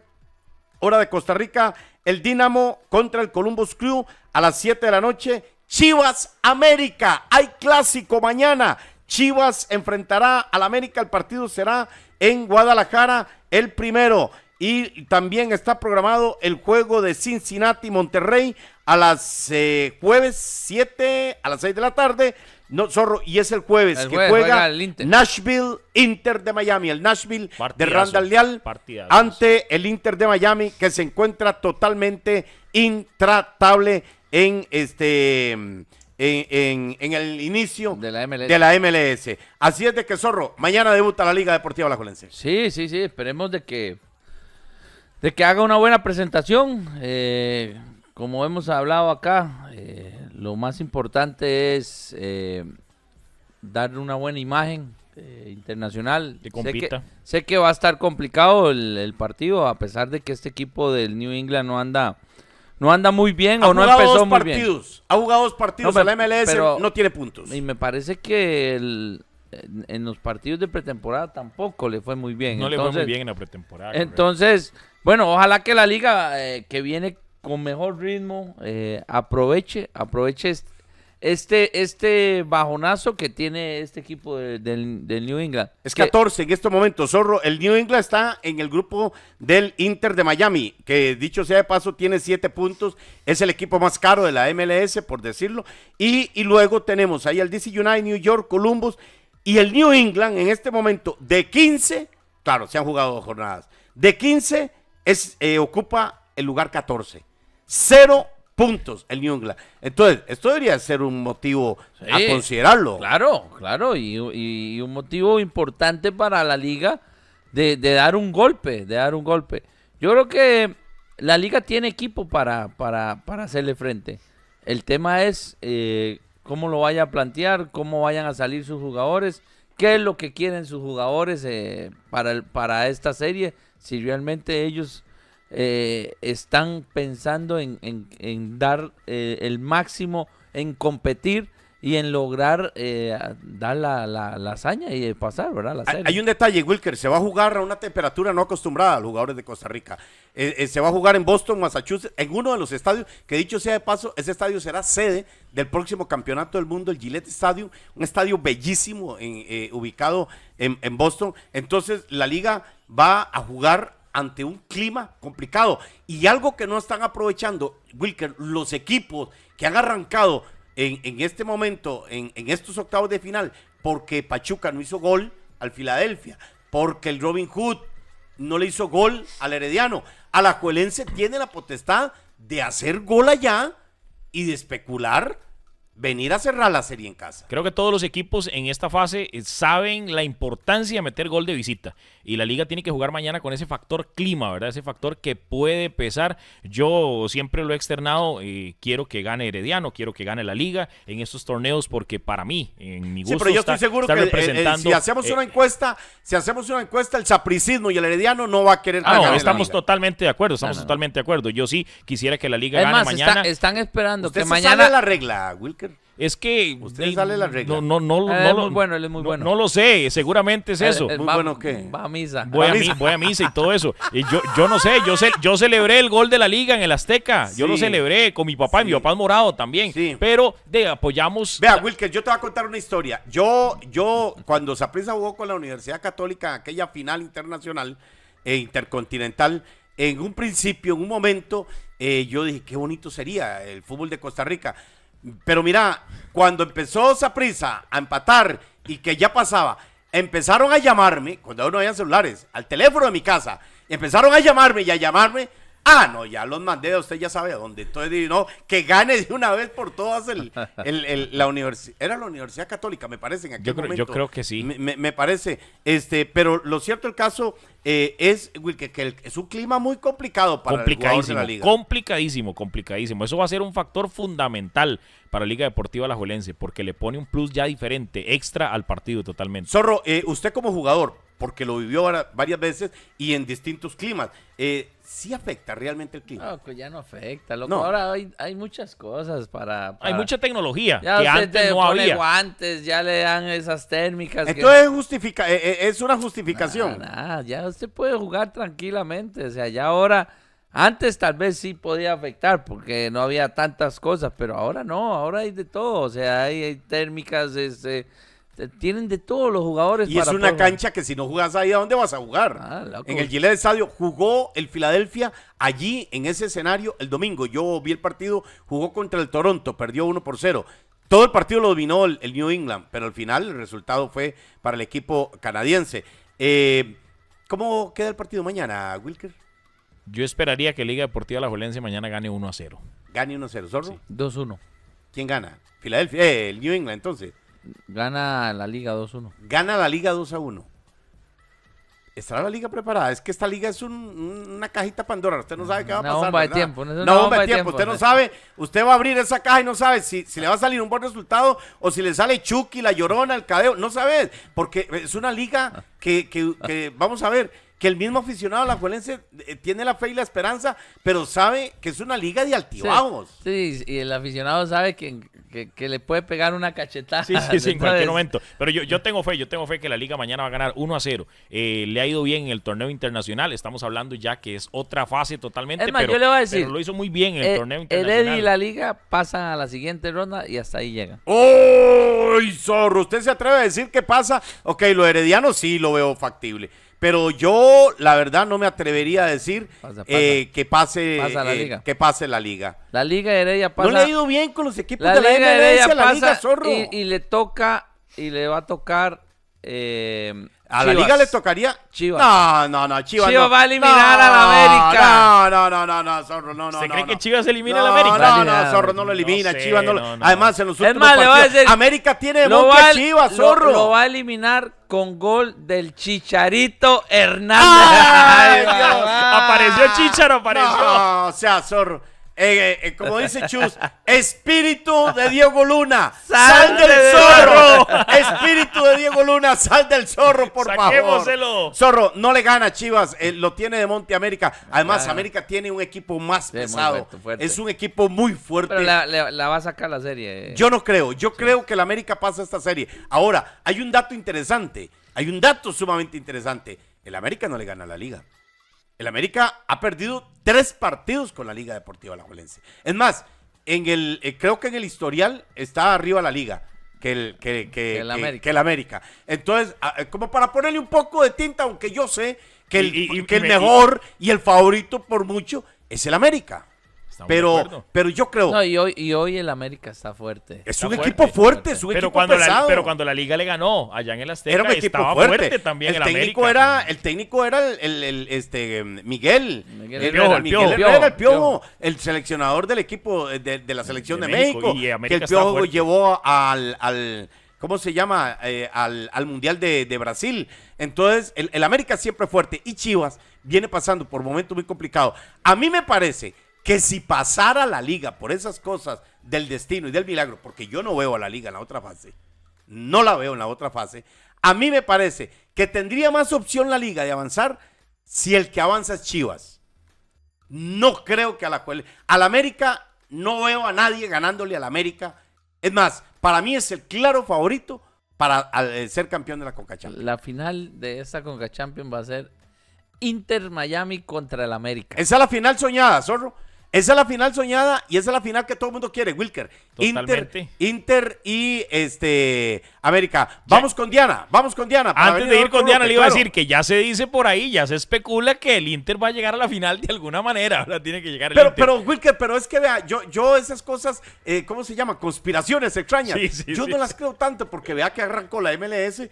hora de Costa Rica, el Dinamo contra el Columbus Crew. A las 7 de la noche, Chivas América. Hay clásico mañana. Chivas enfrentará al América. El partido será en Guadalajara el primero. Y también está programado el juego de Cincinnati Monterrey a las eh, jueves 7 a las 6 de la tarde. No, zorro, y es el jueves El que juega juega el Inter. Nashville Inter de Miami, el Nashville de Partidazo, Randall Leal partidazo. ante el Inter de Miami que se encuentra totalmente intratable en este en, en- en el inicio De la MLS. de la MLS. Así es de que Zorro, mañana debuta la Liga Deportiva La Jolense. Sí, sí, sí, esperemos de que de que haga una buena presentación. Eh, como hemos hablado acá, eh, lo más importante es eh, dar una buena imagen eh, internacional. Que Sé que, sé que va a estar complicado el, el partido, a pesar de que este equipo del New England no anda no anda muy bien Ha o no jugado empezó dos muy bien. partidos, ha jugado dos partidos, No, en la pero- MLS pero- no tiene puntos. Y me parece que el- en, en los partidos de pretemporada tampoco le fue muy bien. No le fue muy bien en la pretemporada. correcto. Entonces, bueno, ojalá que la liga eh, que viene con mejor ritmo eh, aproveche, aproveche est- este, este bajonazo que tiene este equipo de- del, del New England. Es Que- 14 en este momento, Zorro. El New England está en el grupo del Inter de Miami, que dicho sea de paso, tiene 7 puntos. Es el equipo más caro de la MLS, por decirlo. Y, y luego tenemos ahí el DC United, New York, Columbus. Y el New England en este momento de 15, claro, se han jugado dos jornadas. De 15 es, eh, ocupa el lugar 14. Cero puntos el New England. Entonces, esto debería ser un motivo a considerarlo. Claro, claro, y, y un motivo importante para la liga de, de dar un golpe, de dar un golpe. Yo creo que la liga tiene equipo para, para, para hacerle frente. El tema es eh, cómo lo vaya a plantear, cómo vayan a salir sus jugadores, qué es lo que quieren sus jugadores eh, para, el- para esta serie, si realmente ellos eh, están pensando en, en- en dar eh, el máximo, en competir y en lograr eh, dar la, la- la hazaña y pasar, ¿verdad? La Hay, serie. hay un detalle, Wilker, se va a jugar a una temperatura no acostumbrada a los jugadores de Costa Rica. Eh, eh, se va a jugar en Boston, Massachusetts, en uno de los estadios, que dicho sea de paso, ese estadio será sede del próximo campeonato del mundo, el Gillette Stadium, un estadio bellísimo en, ubicado en, en Boston. Entonces, la liga va a jugar ante un clima complicado. Y algo que no están aprovechando, Wilker, los equipos que han arrancado en, este momento, en, en estos octavos de final, porque Pachuca no hizo gol al Filadelfia, porque el Robin Hood no le hizo gol al Herediano. Alajuelense tiene la potestad de hacer gol allá y de especular venir a cerrar la serie en casa. Creo que todos los equipos en esta fase eh, saben la importancia de meter gol de visita. Y la liga tiene que jugar mañana con ese factor clima, ¿verdad? Ese factor que puede pesar. Yo siempre lo he externado. eh, quiero que gane Herediano, quiero que gane la liga en estos torneos porque para mí, en mi gusto, Sí, pero yo está- estoy seguro está que eh, eh, representando, si hacemos eh, una encuesta, si hacemos una encuesta, el sapricismo y el Herediano no va a querer Ah, ganar no, la estamos liga. totalmente de acuerdo, estamos No, no, no. totalmente de acuerdo. Yo sí quisiera que la liga es gane más, mañana. está- están esperando Usted que se mañana... sale de la regla, Wilker. Es que. Usted de- sale la regla. No, no, no, Él no es lo- muy bueno, él es muy no- bueno. No lo sé, seguramente es eso. Él- él Muy va- bueno, ¿qué? Va a misa. Voy a, misa. voy a misa y todo eso. Y yo, yo no sé, yo, ce- yo celebré el gol de la liga en el Azteca. Yo lo celebré con mi papá y mi papá es morado también. Sí. Pero de, apoyamos. Vea, Wilker, yo te voy a contar una historia. Yo, yo, cuando Saprissa jugó con la Universidad Católica, aquella final internacional e intercontinental, en un principio, en un momento, eh, yo dije, qué bonito sería el fútbol de Costa Rica. Pero mira, cuando empezó Saprissa a empatar y que ya pasaba, empezaron a llamarme, cuando aún no había celulares, al teléfono de mi casa, empezaron a llamarme y a llamarme. Ah, no, ya los mandé, usted ya sabe a dónde. Entonces, no, que gane de una vez por todas el, el- el- la universidad. Era la Universidad Católica, me parece, en aquel Yo creo- momento. yo creo que sí. Me, me- me parece. Este, pero lo cierto del caso eh, es, que el- es un clima muy complicado para el jugador de complicadísimo, la liga. complicadísimo, complicadísimo. Eso va a ser un factor fundamental para la Liga Deportiva Alajuelense, porque le pone un plus ya diferente, extra al partido totalmente. Zorro, eh, usted como jugador, porque lo vivió varias veces y en distintos climas, eh, ¿sí afecta realmente el clima? No, pues ya no afecta, loco. No. Ahora hay, hay muchas cosas para, Hay mucha tecnología Ya que antes te no pone había. guantes, ya le dan esas térmicas. que- Entonces justifica, eh, eh, es una justificación. Nah, nah, ya usted puede jugar tranquilamente. O sea, ya ahora, antes tal vez sí podía afectar porque no había tantas cosas, pero ahora no, ahora hay de todo. O sea, hay, hay térmicas, este, te- tienen de todos los jugadores. Y es una poder- cancha que si no jugas ahí, ¿a dónde vas a jugar? Ah, en el Gillette Estadio jugó el Filadelfia allí en ese escenario el domingo. Yo vi el partido, jugó contra el Toronto, perdió 1 por 0. Todo el partido lo dominó el, el New England, pero al final el resultado fue para el equipo canadiense. Eh, ¿Cómo queda el partido mañana, Wilker? Yo esperaría que Liga Deportiva Alajuelense mañana gane 1 a 0. Gane 1-0. ¿Zorro? Sí. 2-1. ¿Quién gana? Filadelfia, eh, el New England, entonces. Gana la liga 2-1. Gana la liga 2 a 1. ¿Estará la liga preparada? Es que esta liga es un- una cajita Pandora. Usted no sabe qué va a Una pasar. bomba de tiempo, una Una bomba de tiempo. tiempo, Usted no ¿no? sabe. Usted va a abrir esa caja y no sabe si, si le va a salir un buen resultado o si le sale Chucky, la llorona, el cadeo. No sabe. Porque es una liga que, que- que, vamos a ver, que el mismo aficionado alajuelense eh, tiene la fe y la esperanza, pero sabe que es una liga de altibajos. Sí, y el aficionado sabe que, que, que le puede pegar una cachetada. Sí, sí, sí, en cualquier momento. Pero yo, yo tengo fe, yo tengo fe que la liga mañana va a ganar 1 a 0. Eh, le ha ido bien en el torneo internacional. Estamos hablando ya que es otra fase totalmente. Es más, pero, yo le voy a decir, pero lo hizo muy bien en el Eh, torneo el internacional. Eddie y la liga pasan a la siguiente ronda y hasta ahí llegan. ¡Uy, zorro! ¿Usted se atreve a decir qué pasa? Ok, lo herediano sí lo veo factible. Pero yo, la verdad, no me atrevería a decir Pasa, pasa. eh, que pase Pasa la eh, liga. que pase la liga. La liga Heredia pasa. no le ha ido bien con los equipos la de la liga MLS, Heredia la pasa liga zorro. y, y le toca y le va a tocar eh, a la liga le tocaría. Chivas. No, no, no, Chivas. Chivas no. va a eliminar No, a la América. No, no, no, no, no, zorro, no, no. ¿Se no, cree no. que Chivas elimina no, al América? No, Vale, no, zorro no lo no elimina. sé, Chivas no, lo- no, no. Además, en los Es últimos más, le a partidos, decir, América tiene de monte a a- Chivas, lo- zorro. lo va a eliminar con gol del Chicharito Hernández. ¡Ay, Ay, Dios! Apareció Chicharo, apareció. No, o sea, zorro. Eh, eh, como dice Chus, espíritu de Diego Luna, sal, Sal del de- zorro. espíritu de Diego Luna, sal del zorro, por Saquémoselo. favor. Zorro, no le gana Chivas, eh, lo tiene de Monte América. Además, Claro. América tiene un equipo más Sí, pesado. fuerte, fuerte. Es un equipo muy fuerte. Pero la, la- la va a sacar la serie. Yo no creo, yo creo que el América pasa esta serie. Ahora, hay un dato interesante, hay un dato sumamente interesante. El América no le gana a la liga. El América ha perdido tres partidos con la Liga Deportiva Alajuelense. Es más, en el, eh, creo que en el historial está arriba la liga que el, que, que- Que el que- América. que el América. Entonces, a- eh, como para ponerle un poco de tinta, aunque yo sé que el, Y- y- el me- mejor y el favorito por mucho es el América. Estamos Pero, pero yo creo, No, y hoy, y hoy el América está fuerte. es está un fuerte, equipo fuerte, fuerte. es un Pero equipo cuando, la, pesado. pero cuando la liga le ganó allá en el Azteca, era un equipo estaba fuerte. también el el técnico América. era el técnico era el, el- el, este Miguel Miguel El- Piojo, el Miguel Piojo. Herrera, el Piojo, Piojo, el seleccionador del equipo eh, de, de la selección de, De México, México, y que el Piojo fuerte. llevó al, al ¿cómo se llama? Eh, al, al mundial de, de Brasil. Entonces el, el América siempre fuerte y Chivas viene pasando por momentos muy complicados. A mí me parece que si pasara la liga por esas cosas del destino y del milagro, porque yo no veo a la liga en la otra fase, no la veo en la otra fase. A mí me parece que tendría más opción la liga de avanzar si el que avanza es Chivas. No creo que a la cual. Al América no veo a nadie ganándole al América Es más, para mí es el claro favorito para eh, ser campeón de la Conca Champions. La final de esta Conca Champions va a ser Inter Miami contra el América. Esa es la final soñada, zorro. Esa es la final soñada y esa es la final que todo el mundo quiere, Wilker. Inter, Totalmente. Inter y este América. Vamos con Diana, vamos con Diana. para Antes de ir con Diana, bloque, le iba a decir que ya se dice por ahí, ya se especula que el Inter va a llegar a la final de alguna manera. Ahora tiene que llegar el Pero, Inter. pero, Wilker, pero es que vea, yo, yo esas cosas, eh, ¿cómo se llama? Conspiraciones extrañas. Sí, sí, yo sí, no las creo tanto porque vea que arrancó la MLS.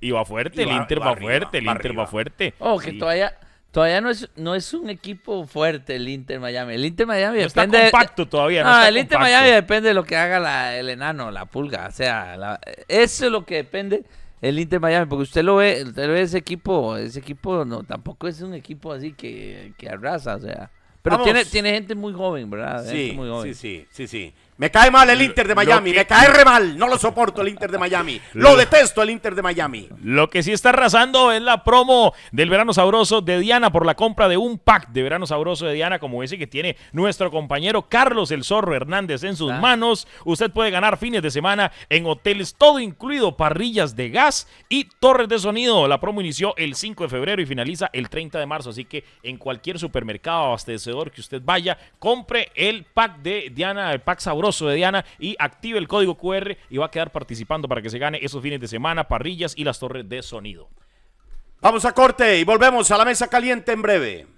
Y va fuerte, Y el Inter va va, arriba, fuerte, el va Inter arriba. va fuerte. Oh, que Sí. todavía, todavía no es, no es un equipo fuerte el Inter Miami. El Inter Miami No está depende. de- todavía, no está el Inter compacto. Miami depende de lo que haga la- el enano, la pulga. O sea, la- eso es lo que depende el Inter Miami. Porque usted lo ve, usted ve ese equipo, ese equipo no, tampoco es un equipo así que, que arrasa. O sea, pero Vamos. tiene, tiene gente muy joven, ¿verdad? Gente Sí, muy joven. sí, sí, sí, sí. Me cae mal el Inter de Miami, que- me cae re mal. No lo soporto el Inter de Miami. Lo Lo- detesto el Inter de Miami. Lo que sí está arrasando es la promo del verano sabroso de Diana por la compra de un pack de verano sabroso de Diana, como ese que tiene nuestro compañero Carlos el Zorro Hernández en sus Ah. manos. Usted puede ganar fines de semana en hoteles, todo incluido parrillas de gas y torres de sonido. La promo inició el 5 de febrero y finaliza el 30 de marzo, así que en cualquier supermercado abastecedor que usted vaya, compre el pack de Diana, el pack sabroso de Diana y active el código QR y va a quedar participando para que se gane esos fines de semana, parrillas y las torres de sonido. Vamos a corte y volvemos a la mesa caliente en breve.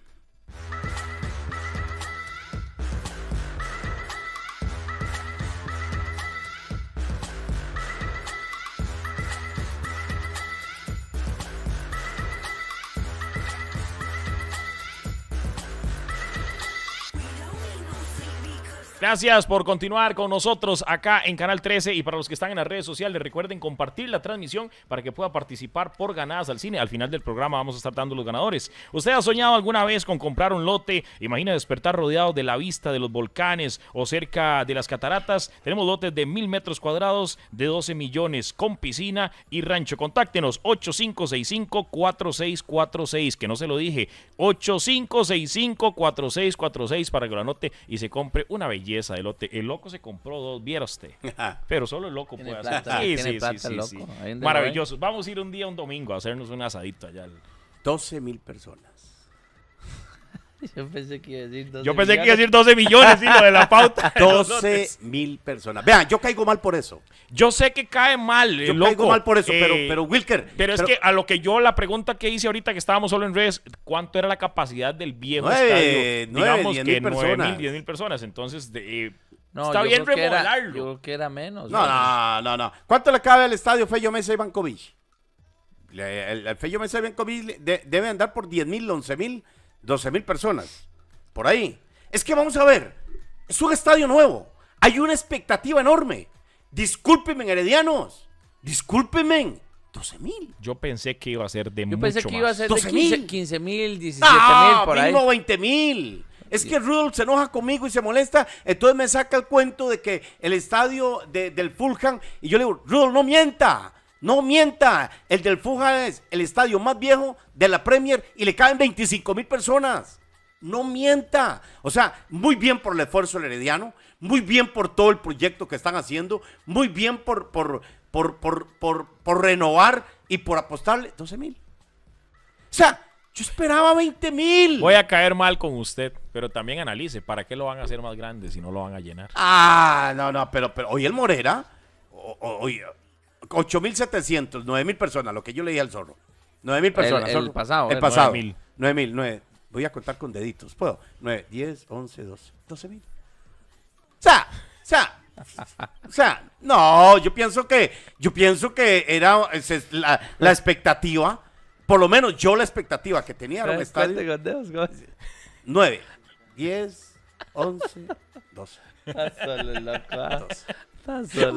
Gracias por continuar con nosotros acá en Canal 13 y para los que están en las redes sociales recuerden compartir la transmisión para que pueda participar por ganadas al cine. Al final del programa vamos a estar dando los ganadores. ¿Usted ha soñado alguna vez con comprar un lote? Imagina despertar rodeado de la vista de los volcanes o cerca de las cataratas. Tenemos lotes de mil metros cuadrados de 12 millones con piscina y rancho. Contáctenos 8565-4646, que no se lo dije. 8565-4646 para que lo anote y se compre una belleza de lote. El loco se compró dos, viera usted. Pero solo el loco puede plata, hacer. Sí, tiene sí, plata sí, loco. Maravilloso. Vamos a ir un día, un domingo, a hacernos un asadito allá. 12 mil personas. Yo pensé que iba a decir 12 Yo pensé que iba a millones. decir 12 millones, sí, lo de la pauta. de los 12 lotes. mil personas. Vean, yo caigo mal por eso. Yo sé que cae mal, Yo loco. caigo mal por eso, pero, Eh, pero Wilker. Pero es que a lo que yo, la pregunta que hice ahorita que estábamos solo en redes, ¿cuánto era la capacidad del viejo Nueve, estadio? nueve, Digamos diez que mil 9 mil, personas. 10 mil personas. Entonces, de, eh, No, está bien que era- remodelarlo. Yo creo que era menos. No, no, no, no. ¿Cuánto le cabe al estadio Fello Mesa Ivankovic? Le- El, el Fello Mesa Ivankovic le- de- debe andar por 10 mil, 11 mil, 12 mil personas. Por ahí. Es que vamos a ver. Es un estadio nuevo. Hay una expectativa enorme. Discúlpenme, heredianos. Discúlpenme. 12 mil. Yo pensé que iba a ser de Yo mucho pensé que iba a más. ser de 12,000. 15 mil, 17 No, mil por ahí. mínimo 20 mil. Es que Rudolf se enoja conmigo y se molesta, entonces me saca el cuento de que el estadio de- del Fulham, y yo le digo, Rudolf, no mienta, no mienta, el del Fulham es el estadio más viejo de la Premier y le caben 25 mil personas. No mienta. O sea, muy bien por el esfuerzo del Herediano, muy bien por todo el proyecto que están haciendo, muy bien por, por, por, por, por, renovar y por apostarle 12 mil. O sea, yo esperaba 20 mil. Voy a caer mal con usted, pero también analice, ¿para qué lo van a hacer más grande si no lo van a llenar? Ah, no, no, pero, pero hoy el Morera, oye, 8.700, 9.000 personas, lo que yo leía al zorro. 9.000 personas. El, el son, pasado. El eh, pasado. 9.000. 9.000, Voy a contar con deditos. ¿Puedo? 9, 10, 11, 12, 12.000. O sea, o sea, o sea, no, yo pienso que, yo pienso que era se, la, la, expectativa, por lo menos yo la expectativa que tenía era un estadio. Dios, 9, 10, 11, 12. 12.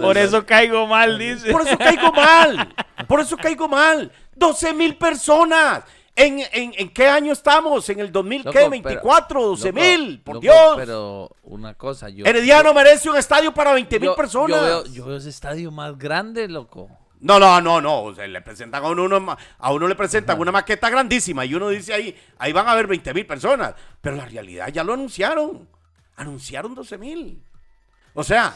Por eso caigo mal, dice. Por eso caigo mal. Por eso caigo mal. 12 mil personas. ¿En, en, en qué año estamos? ¿En el 2000 Loco, qué? pero- 24, 12 loco, mil. Por loco, Dios. Pero una cosa, yo. Herediano merece un estadio para 20 mil yo- personas. Yo veo, yo veo ese estadio más grande, loco. No, no, no, no. O sea, le presentan a uno, uno- a uno le presentan una maqueta grandísima y uno dice ahí, ahí van a haber 20 mil personas. Pero la realidad ya lo anunciaron. Anunciaron 12 mil. O sea,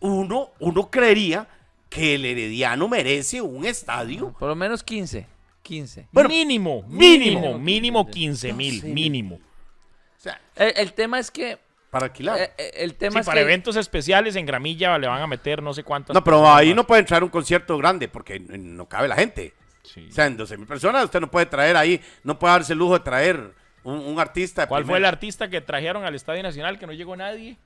uno, uno creería que el Herediano merece un estadio. Por lo menos 15. 15. Bueno, mínimo, mínimo, mínimo, mínimo 15 15 mil, 12,000. mínimo. O sea, El, el tema es que. para alquilar. eh, eh, el tema Sí, es para que. eventos especiales en Gramilla le van a meter no sé cuántas. no, pero ahí más. no puede entrar un concierto grande porque no cabe la gente. Sí. O sea, en 12 mil personas usted no puede traer ahí, no puede darse el lujo de traer un, un artista. de ¿Cuál fue el artista que trajeron al Estadio Nacional que no llegó nadie?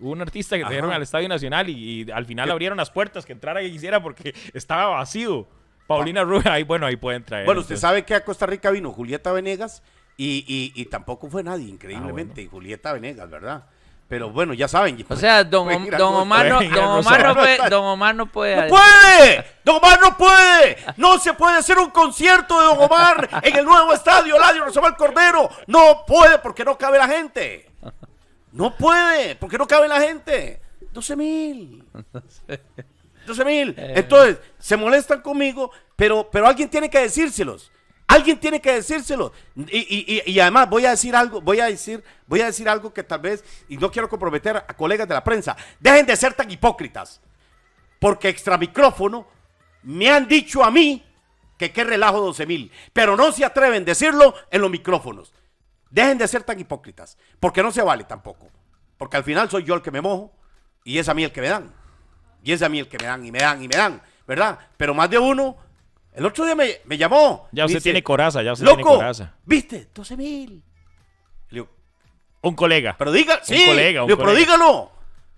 Hubo un artista que trajeron al Estadio Nacional y, y al final abrieron las puertas que entrara y quisiera porque estaba vacío. Paulina Rubio, ahí bueno, ahí pueden traer. Bueno, usted entonces. sabe que a Costa Rica vino Julieta Venegas y, y- y tampoco fue nadie, Ah, increíblemente. Julieta Venegas, ¿verdad? Pero bueno, ya saben. O sea, don, don Omar no, don Omar no puede. Don Omar no puede. ¡No puede! ¡Don Omar no puede! ¡No se puede hacer un concierto de Don Omar en el nuevo estadio Eladio Rosabal Cordero! ¡No puede porque no cabe la gente! ¡No puede porque no cabe la gente! ¡12 mil! 12 mil. Entonces, se molestan conmigo, pero, pero alguien tiene que decírselos. Alguien tiene que decírselo. Y, y- y- y además voy a decir algo, voy a decir, voy a decir algo que tal vez, y no quiero comprometer a colegas de la prensa. Dejen de ser tan hipócritas. Porque extra micrófono me han dicho a mí que qué relajo 12 mil. Pero no se atreven a decirlo en los micrófonos. Dejen de ser tan hipócritas. Porque no se vale tampoco. Porque al final soy yo el que me mojo y es a mí el que me dan. Y es a mí el que me dan y me dan y me dan, ¿verdad? Pero más de uno, el otro día me, me llamó. Ya usted dice, tiene coraza, ya usted tiene coraza. ¿viste? 12 mil. Un colega. pero diga, sí, colega, un digo, pero colega. dígalo.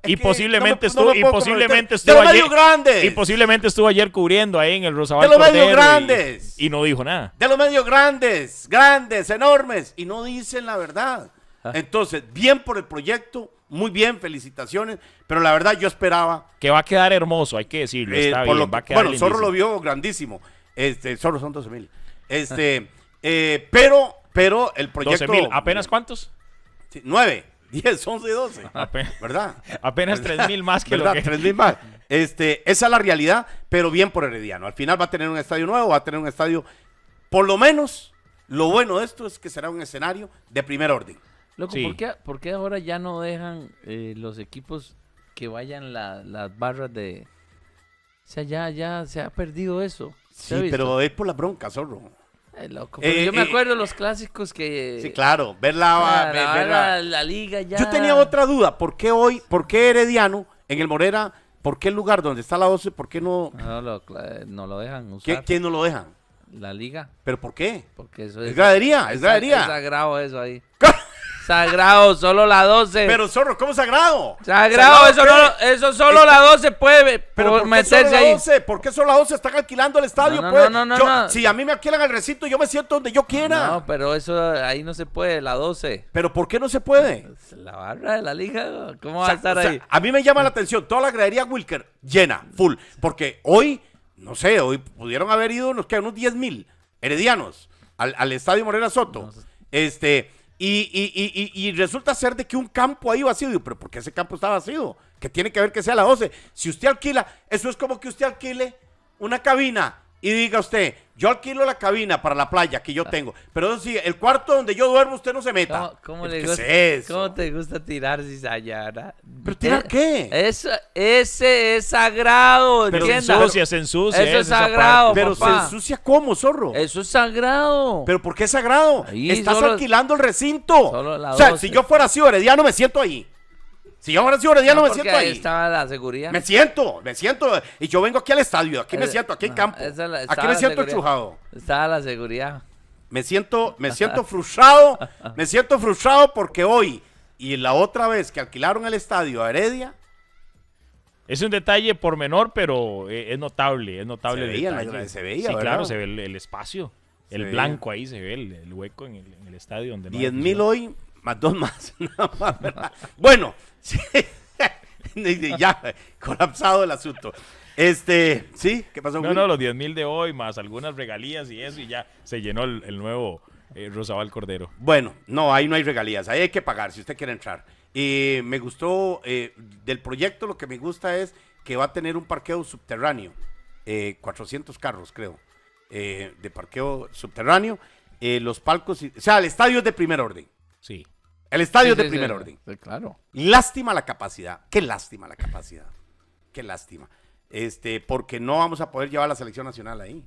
Y posiblemente estuvo, y posiblemente estuvo De los ayer, grandes. y posiblemente estuvo ayer cubriendo ahí en el Rosabal De los medios y- grandes. Y, no dijo nada. de los medios grandes, grandes, enormes, y no dicen la verdad. Ah. Entonces, bien por el proyecto, muy bien, felicitaciones, pero la verdad yo esperaba. Que va a quedar hermoso, hay que decirlo. eh, está bien, lo va a que- quedar bueno, Zorro lo vio grandísimo. Este, Zorro son 12 mil. Este, eh, pero, pero el 12 proyecto. mil. ¿Apenas cuántos? Sí, 9, 10, 11, 12. Apenas, ¿Verdad? apenas 3 mil más que lo ¿Verdad? que... 3 mil más. Este, esa es la realidad, pero bien por Herediano. Al final va a tener un estadio nuevo, va a tener un estadio, por lo menos, lo bueno de esto es que será un escenario de primer orden. Loco, Sí. ¿por, qué, por qué ahora ya no dejan eh, los equipos que vayan la- las barras de... O sea, ya, ya se ha perdido eso. ¿Se ha Sí, pero es por la bronca, zorro. Ay, loco, Eh, yo me eh, acuerdo los clásicos que... Sí, claro, ver la, ver- la, ver la- liga ya... Yo tenía otra duda, ¿por qué hoy, por qué Herediano, en el Morera, por qué el lugar donde está la 12, por qué no, No lo, cla- no lo dejan qué- usar. quién no lo dejan? La liga. ¿Pero por qué? Porque eso Es es... gradería, es gradería. Es sagrado eso ahí. Sagrado, solo la 12. Pero zorro, ¿cómo sagrado? sagrado, eso, no, eso solo Está- la 12 puede Pero por ¿por qué solo meterse la ahí. 12? ¿Por qué solo la 12 están alquilando el estadio? No, no, pues? no, no, Yo- no. Si a mí me alquilan el recinto, yo me siento donde yo quiera. No, pero eso ahí no se puede, la 12. Pero ¿por qué no se puede? Pues, La barra de la liga, ¿cómo O va sea, a estar o sea, ahí? a mí me llama la atención toda la gradería Wilker llena, full. Porque hoy, no sé, hoy pudieron haber ido unos, ¿qué? unos 10 mil heredianos al, al estadio Morena Soto. Este, y, y- y- y- resulta ser de que un campo ahí vacío. Pero ¿por qué ese campo está vacío? Que tiene que ver que sea la 12. Si usted alquila, eso es como que usted alquile una cabina y diga usted, yo alquilo la cabina para la playa que yo tengo, pero eso sí, el cuarto donde yo duermo usted no se meta. ¿Cómo, cómo ¿Qué le gusta? ¿Cómo te gusta tirar cizallara? ¿Pero tirar Eh, qué? Eso, ese es sagrado, Pero se ensucia, se ensucia. Eso es sagrado. Pero papá. se ensucia cómo, zorro. Eso es sagrado. ¿Pero por qué es sagrado? Ahí Estás solo- alquilando el recinto. solo la o sea, 12. si yo fuera así herediano, me siento ahí. Si yo fuera así herediano, No, me siento ahí. estaba la seguridad. Me siento, me siento. Y yo vengo aquí al estadio, aquí me Eh, siento, aquí hay no, campo. la- Aquí me siento chujado. Estaba la seguridad. Me siento, me siento frustrado, me siento frustrado porque hoy y la otra vez que alquilaron el estadio a Heredia, Es un detalle por menor, pero eh, es notable, es notable Se el veía, detalle. ¿no? Se veía, Sí, ¿verdad? claro, se ve el, el espacio, Se el veía. blanco ahí se ve, el, el hueco en el, en el estadio donde no hay 10 mil afición. hoy, más dos más. nada más, ¿verdad? bueno, sí, ya colapsado el asunto. Este, ¿sí? ¿Qué pasó? No, Will? no, los 10 mil de hoy, más algunas regalías y eso, y ya se llenó el, el nuevo eh, Rosabal Cordero. Bueno, no, ahí no hay regalías, ahí hay que pagar si usted quiere entrar. Y me gustó, eh, del proyecto lo que me gusta es que va a tener un parqueo subterráneo, eh, 400 carros creo, eh, de parqueo subterráneo, eh, los palcos, y- o sea, el estadio es de primer orden, Sí. el estadio Sí, es de sí, primer sí. orden. Sí, claro. Lástima la capacidad, qué lástima la capacidad. qué lástima. Este, porque no vamos a poder llevar la selección nacional ahí.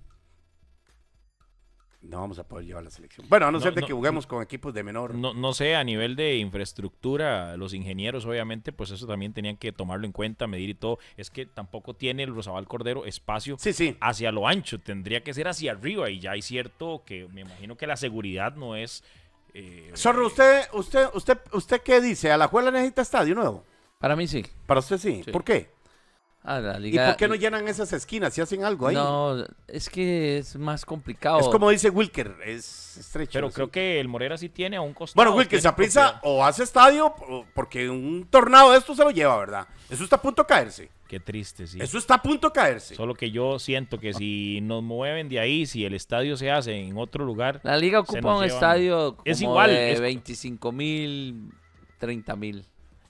No vamos a poder llevar la selección. Bueno, a no, No, ser de no, que juguemos con equipos de menor. No, no sé, a nivel de infraestructura, los ingenieros obviamente, pues eso también tenían que tomarlo en cuenta, medir y todo. Es que tampoco tiene el Rosabal Cordero espacio Sí, sí. hacia lo ancho, tendría que ser hacia arriba y ya hay cierto que me imagino que la seguridad no es... eh, Zorro, usted, usted, usted, usted qué dice? ¿A la juela necesita estadio nuevo? Para mí sí. Para usted sí. Sí. ¿Por qué? Ah, la ¿Y por qué no llenan esas esquinas si hacen algo ahí? No, es que es más complicado. Es como dice Wilker, es estrecho. pero sí. creo que el Morera sí tiene a un costado. Bueno, Wilker, Saprissa propiedad. o hace estadio porque un tornado de esto se lo lleva, ¿verdad? Eso está a punto de caerse. Qué triste, sí. Eso está a punto de caerse. Solo que yo siento que si nos mueven de ahí, si el estadio se hace en otro lugar, La liga se ocupa un llevan- estadio como Es igual, de es- 25 mil, 30 mil.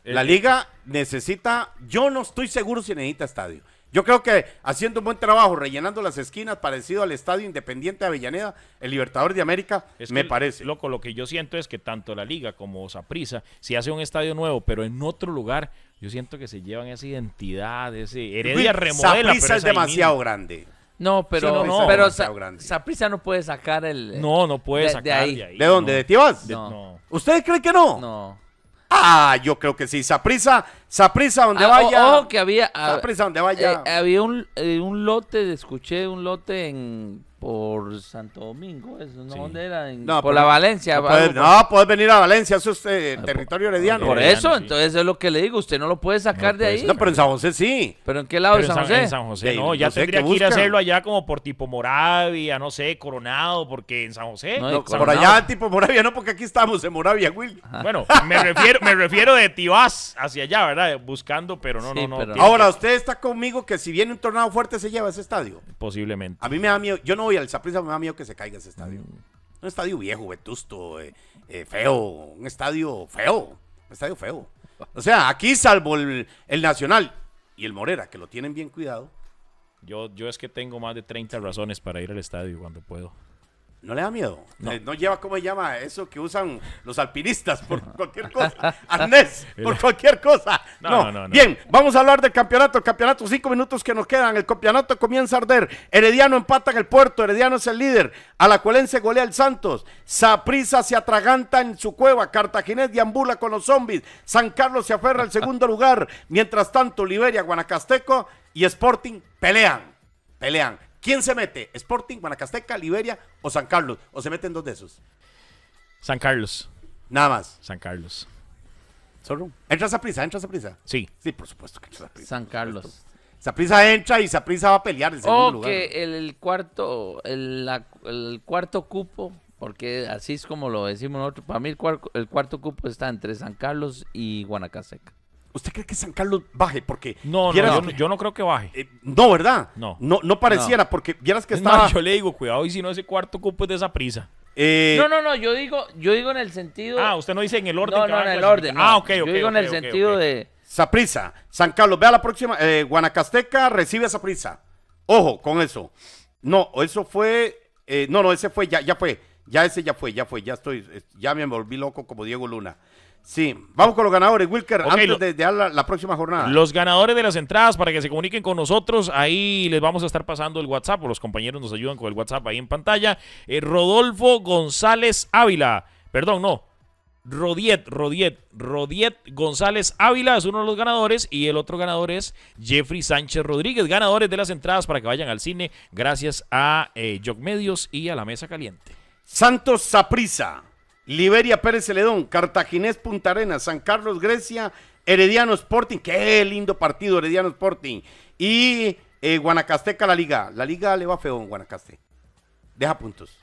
La liga necesita, yo no estoy seguro si necesita estadio. Yo creo que haciendo un buen trabajo, rellenando las esquinas, parecido al Estadio Independiente de Avellaneda, el Libertador de América, Es me que, parece. Loco, lo que yo siento es que tanto la liga como Saprisa, si hace un estadio nuevo, pero en otro lugar, yo siento que se llevan esa identidad, ese Heredia remodela, Saprissa pero es demasiado grande. No, pero, no, no, pero demasiado Sa- grande. Saprissa no puede sacar el. No, no puede de- de sacar de ahí. ahí. ¿De dónde? no. ¿De? De- No. no. ¿Ustedes creen que no? No. Ah, yo creo que sí. Saprisa, Saprisa donde Ah, o- vaya. ojo que había. Saprissa donde vaya. eh, había un, eh, un lote, escuché un lote en por Santo Domingo, eso, ¿no? Sí. ¿Dónde era? En- No, por la Valencia. no, puedes, por- no, puedes venir a Valencia, eso es eh, territorio herediano. Por eso, sí. entonces es lo que le digo, usted no lo puede sacar No de puede ahí. No, pero en San José sí. ¿Pero en qué lado Pero de San San, José? en San José, no, ya tendría que ir a hacerlo allá como por tipo Moravia, no sé, Coronado, porque en San José. No, No, y por allá, tipo Moravia, no, porque aquí estamos en Moravia, Will. Bueno, me refiero, me refiero de Tibás hacia allá, ¿verdad? Buscando, pero no, Sí, no, no. Ahora, usted está conmigo que si viene un tornado fuerte se lleva ese estadio. Posiblemente. A mí me da miedo, yo no voy al Saprissa, me da miedo que se caiga ese estadio. Un estadio viejo, vetusto, eh, eh, feo, un estadio feo, un estadio feo. O sea, aquí salvo el, el Nacional y el Morera, que lo tienen bien cuidado, Yo, yo es que tengo más de 30 razones para ir al estadio cuando puedo. ¿no le da miedo? Eh, No, lleva, ¿cómo se llama? Eso que usan los alpinistas por cualquier cosa. Arnés, por cualquier cosa. No, No, no. Bien, vamos a hablar del campeonato. El campeonato, cinco minutos que nos quedan. El campeonato comienza a arder. Herediano empata en el puerto. Herediano es el líder. Alacuelense golea el Santos. Saprisa se atraganta en su cueva. Cartaginés deambula con los zombies. San Carlos se aferra al segundo lugar. Mientras tanto, Liberia, Guanacasteco y Sporting pelean. Pelean. ¿Quién se mete? ¿Sporting, Guanacasteca, Liberia o San Carlos? ¿O se meten dos de esos? San Carlos. Nada más. San Carlos. Solo. Entra Saprisa, entra Saprisa. Sí. Sí, por supuesto que entra Saprisa. San Carlos. Saprisa entra y Saprisa va a pelear el segundo O lugar. que el, cuarto, el, la- el cuarto cupo, porque así es como lo decimos nosotros, para mí el, cuar- el cuarto cupo está entre San Carlos y Guanacasteca. ¿Usted cree que San Carlos baje? Porque No, no, vieras yo, que- no- yo no creo que baje. eh, no, ¿verdad? No. no. No pareciera, porque vieras que Es estaba... más, yo le digo, cuidado, y si no ese cuarto cupo es de esa prisa. Eh, No, no, no, yo digo, yo digo en el sentido... Ah, usted no dice en el orden. no, que no, en el clasificar. orden. no. Ah, ok, ok. Yo digo en el sentido de... Saprisa, San Carlos, vea la próxima, eh, Guanacasteca recibe a Saprisa. Ojo con eso. No, eso fue, eh, no, no, ese fue, ya, ya fue, ya ese ya fue, ya fue, ya estoy, ya me volví loco como Diego Luna. Sí, vamos con los ganadores, Wilker, antes lo- de, la, la próxima jornada. Los ganadores de las entradas para que se comuniquen con nosotros, ahí les vamos a estar pasando el WhatsApp, o los compañeros nos ayudan con el WhatsApp ahí en pantalla. Eh, Rodolfo González Ávila, perdón, no, Rodiet, Rodiet, Rodiet González Ávila es uno de los ganadores y el otro ganador es Jeffrey Sánchez Rodríguez, ganadores de las entradas para que vayan al cine gracias a eh, Medios y a la Mesa Caliente. Santos Saprisa, Liberia Pérez Celedón, Cartaginés Punta Arenas, San Carlos Grecia, Herediano Sporting, qué lindo partido Herediano Sporting, y eh, Guanacasteca la liga. La liga le va feo en Guanacaste. Deja puntos.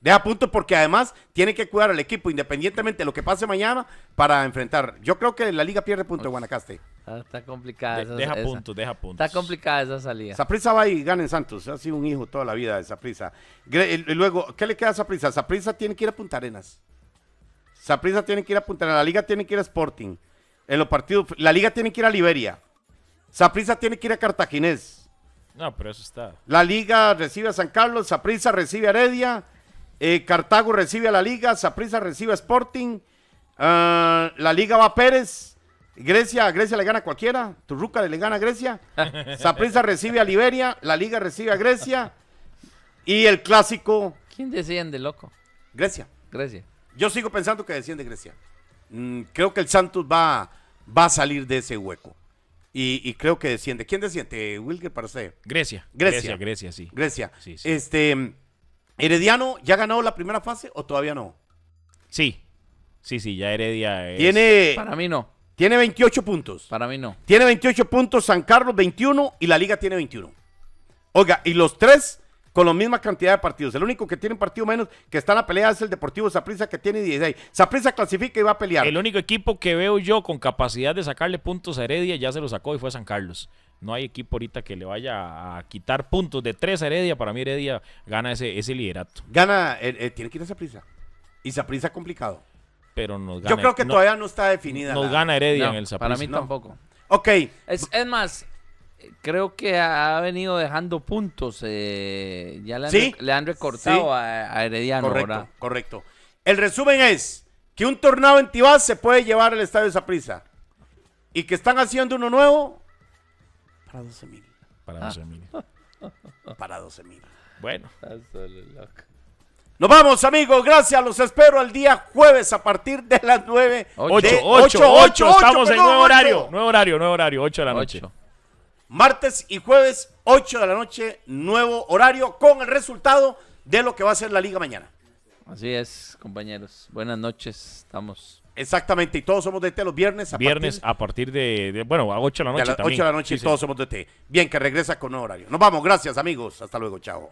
Deja puntos porque además tiene que cuidar al equipo independientemente de lo que pase mañana para enfrentar. Yo creo que la liga pierde puntos en Guanacaste. Ah, Está complicada De- esa, deja esa- puntos, deja puntos. Está complicada esa salida. Saprisa va y gana en Santos. Ha sido un hijo toda la vida de Saprisa. Y luego, ¿qué le queda a Saprisa? Saprisa tiene que ir a Punta Arenas. Saprisa tiene que ir a Punta Arenas. La liga tiene que ir a Sporting. En los partidos, la liga tiene que ir a Liberia. Saprisa tiene que ir a Cartaginés. No, pero eso está. La liga recibe a San Carlos. Saprisa recibe a Heredia. eh, Cartago recibe a la liga. Saprisa recibe a Sporting. ah, la liga va a Pérez. Grecia, Grecia le gana a cualquiera. Turruca le gana a Grecia. Saprissa recibe a Liberia. La Liga recibe a Grecia. Y el clásico, ¿Quién desciende, loco? Grecia. Grecia. Yo sigo pensando que desciende Grecia. Mm, creo que el Santos va, va a salir de ese hueco. Y, y creo que desciende. ¿Quién desciende, Wilker, para usted? Grecia. Grecia. Grecia, Grecia, sí. Grecia. Sí, sí. Este, Herediano, ¿ya ha ganado la primera fase o todavía no? Sí. Sí, sí, ya Heredia es... Tiene, Para mí no. tiene 28 puntos. Para mí no. Tiene 28 puntos San Carlos 21 y la liga tiene 21. Oiga, y los tres con la misma cantidad de partidos. El único que tiene un partido menos que está en la pelea es el Deportivo Saprissa que tiene 16. Saprissa clasifica y va a pelear. El único equipo que veo yo con capacidad de sacarle puntos a Heredia ya se lo sacó y fue San Carlos. No hay equipo ahorita que le vaya a quitar puntos de tres a Heredia. Para mí Heredia gana ese, ese liderato. Gana, eh, eh, tiene que ir a Saprissa. Y Saprissa complicado. Pero nos gana. Yo creo que no- todavía no está definida. Nos la- gana Heredia No, en el para mí Saprissa. no. tampoco. Ok, Es, es más, creo que ha venido dejando puntos. eh, ya le han, Sí, le han recortado sí. a, a Herediano, correcto, ¿verdad? correcto. El resumen es que un tornado en Tibás se puede llevar al estadio Saprissa. Y que están haciendo uno nuevo para 12 mil. Para Ah. 12 mil. Para 12 mil. Bueno, Nos vamos, amigos. Gracias. Los espero el día jueves a partir de las 9. Ocho. de- 8, 8, 8, estamos en nuevo horario. Nuevo horario, nuevo horario, 8 de la noche. Martes y jueves, 8 de la noche, nuevo horario con el resultado de lo que va a ser la liga mañana. Así es, compañeros. Buenas noches. Estamos. Exactamente. Y todos somos de T los viernes. A Viernes partir a partir de, de- bueno, a 8 de la de noche las también. 8 de la noche. Sí, sí. todos somos de T. Bien, que regresa con nuevo horario. Nos vamos. Gracias, amigos. Hasta luego. Chao.